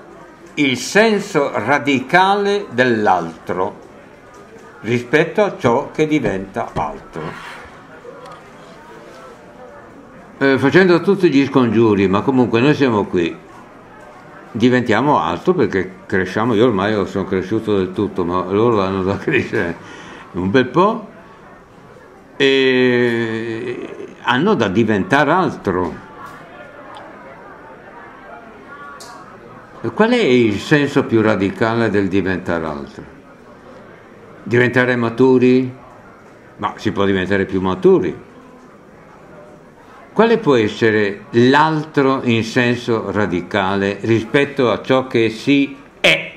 il senso radicale dell'altro rispetto a ciò che diventa altro. Eh, facendo tutti gli scongiuri, ma comunque noi siamo qui, diventiamo altro perché cresciamo, io ormai sono cresciuto del tutto, ma loro hanno da crescere un bel po' e hanno da diventare altro. Qual è il senso più radicale del diventare altro? Diventare maturi? Ma si può diventare più maturi. Quale può essere l'altro in senso radicale rispetto a ciò che si è?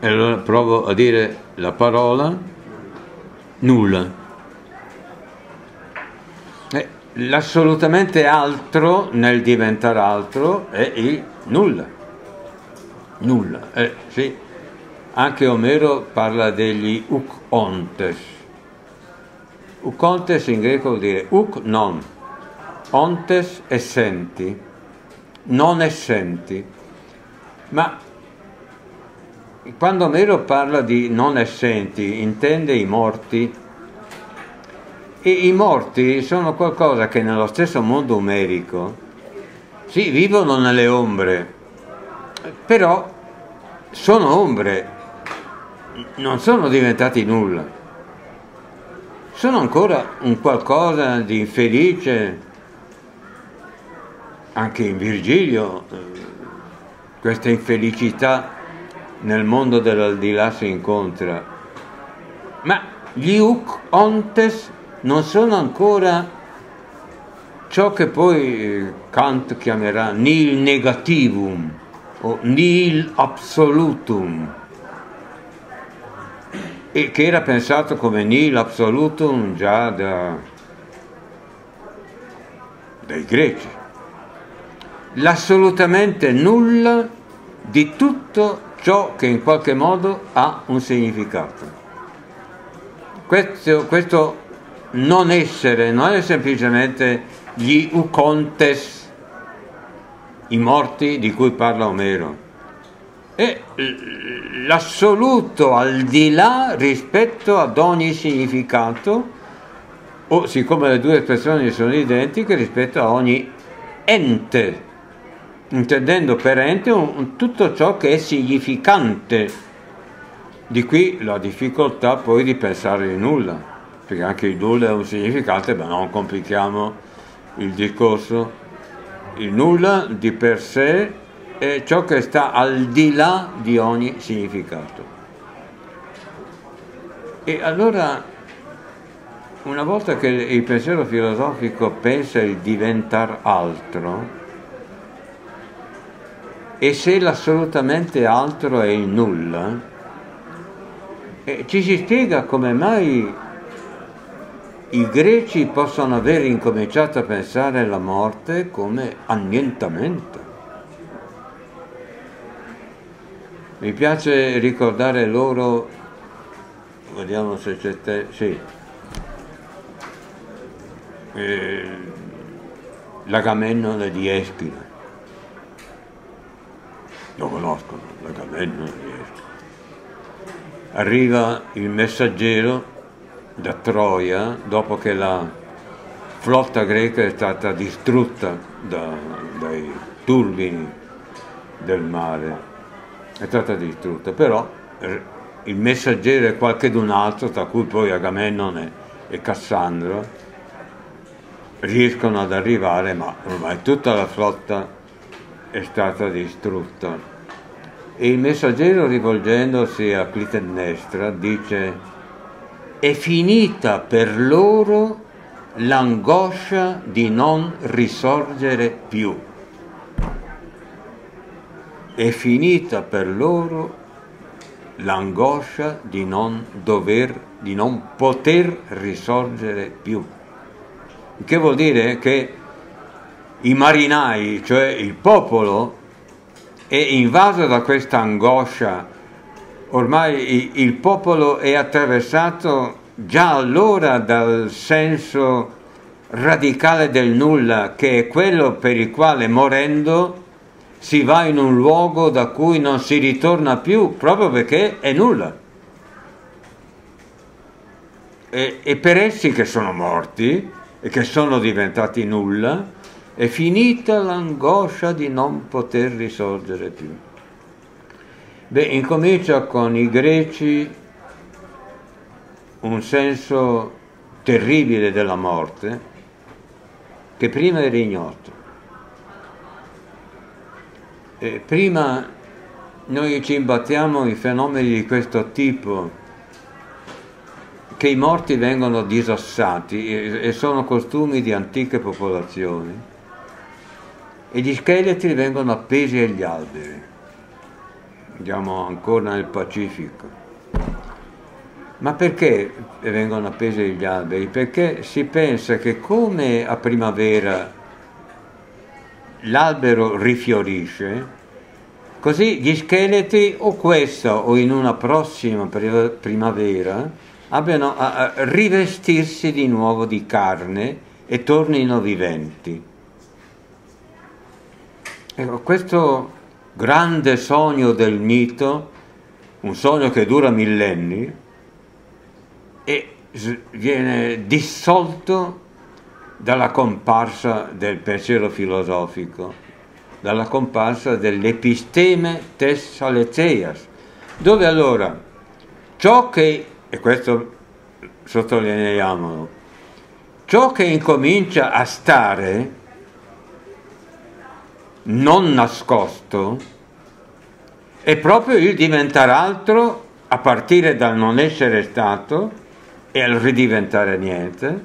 E allora provo a dire la parola nulla. L'assolutamente altro nel diventare altro è il nulla. Nulla, eh, sì. Anche Omero parla degli ukontes. Ukontes in greco vuol dire uk non, ontes essenti, non essenti. Ma quando Omero parla di non essenti, intende i morti. E i morti sono qualcosa che nello stesso mondo omerico, sì, vivono nelle ombre, però sono ombre, non sono diventati nulla. Sono ancora un qualcosa di infelice, anche in Virgilio, eh, questa infelicità nel mondo dell'aldilà si incontra, ma gli uk ontes non sono ancora ciò che poi Kant chiamerà nil negativum o nil absolutum e che era pensato come nil absolutum già da, dai greci. L'assolutamente nulla di tutto ciò che in qualche modo ha un significato. Questo, questo non essere non è semplicemente gli ucontes, i morti di cui parla Omero, è l'assoluto al di là rispetto ad ogni significato, o siccome le due espressioni sono identiche, rispetto a ogni ente intendendo per ente un, tutto ciò che è significante. Di qui la difficoltà poi di pensare di nulla, perché anche il nulla è un significante, ma non complichiamo il discorso. Il nulla di per sé è ciò che sta al di là di ogni significato. E allora, una volta che il pensiero filosofico pensa il diventare altro, e se l'assolutamente altro è il nulla, eh, ci si spiega come mai i greci possono aver incominciato a pensare alla morte come annientamento. Mi piace ricordare loro, vediamo se c'è te, sì, eh, l'Agamennone di Eschila lo conoscono, la Gavenna riesco. Arriva il messaggero da Troia dopo che la flotta greca è stata distrutta da, dai turbini del mare, è stata distrutta, però il messaggero e qualchedun altro, tra cui poi Agamennone e Cassandro, riescono ad arrivare, ma ormai tutta la flotta è stata distrutta. E il messaggero rivolgendosi a Clitennestra dice è finita per loro l'angoscia di non risorgere più. È finita per loro l'angoscia di non dover, di non poter risorgere più. Che vuol dire che i marinai, cioè il popolo, è invaso da questa angoscia, ormai il popolo è attraversato già allora dal senso radicale del nulla, che è quello per il quale morendo si va in un luogo da cui non si ritorna più, proprio perché è nulla. E, e per essi che sono morti e che sono diventati nulla, è finita l'angoscia di non poter risorgere più. Beh, incomincia con i greci un senso terribile della morte che prima era ignoto. E prima noi ci imbattiamo in fenomeni di questo tipo, che i morti vengono disossati e sono costumi di antiche popolazioni e gli scheletri vengono appesi agli alberi. Andiamo ancora nel Pacifico. Ma perché vengono appesi agli alberi? Perché si pensa che come a primavera l'albero rifiorisce, così gli scheletri o questa o in una prossima primavera abbiano a rivestirsi di nuovo di carne e tornino viventi. Ecco, questo grande sogno del mito, un sogno che dura millenni, e viene dissolto dalla comparsa del pensiero filosofico, dalla comparsa dell'episteme tessaleteias, dove allora ciò che, e questo sottolineiamolo, ciò che incomincia a stare non nascosto è proprio il diventare altro a partire dal non essere stato e al ridiventare niente,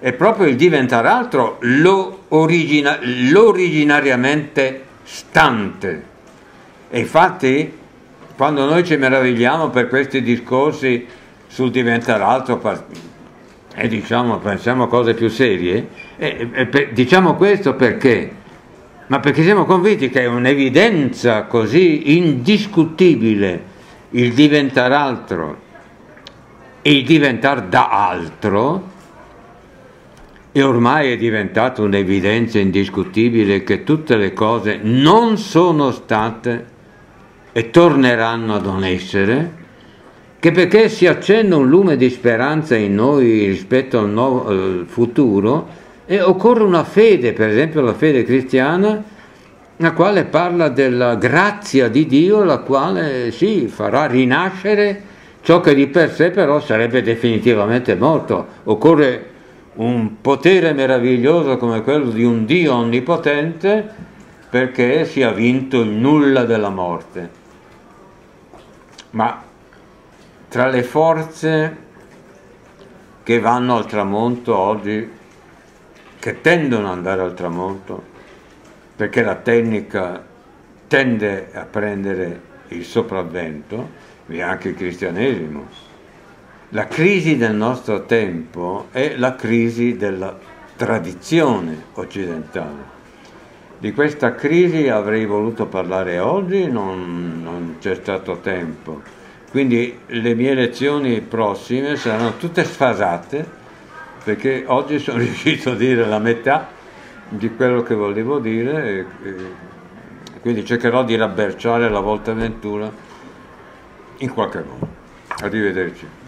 è proprio il diventare altro lo origina, l'originariamente stante. E infatti quando noi ci meravigliamo per questi discorsi sul diventare altro e diciamo pensiamo a cose più serie, e, e, diciamo questo perché? Ma perché siamo convinti che è un'evidenza così indiscutibile il diventare altro e il diventare da altro, e ormai è diventato un'evidenza indiscutibile che tutte le cose non sono state e torneranno a non essere, che perché si accende un lume di speranza in noi rispetto al, nuovo, al futuro, e occorre una fede, per esempio la fede cristiana, la quale parla della grazia di Dio, la quale sì, farà rinascere ciò che di per sé però sarebbe definitivamente morto. Occorre un potere meraviglioso come quello di un Dio onnipotente perché sia vinto il nulla della morte. Ma tra le forze che vanno al tramonto oggi, che tendono ad andare al tramonto, perché la tecnica tende a prendere il sopravvento, e anche il cristianesimo. La crisi del nostro tempo è la crisi della tradizione occidentale. Di questa crisi avrei voluto parlare oggi, non, non c'è stato tempo. Quindi le mie lezioni prossime saranno tutte sfasate, perché oggi sono riuscito a dire la metà di quello che volevo dire, e, e, quindi cercherò di rabberciare la volta ventura in qualche modo. Arrivederci.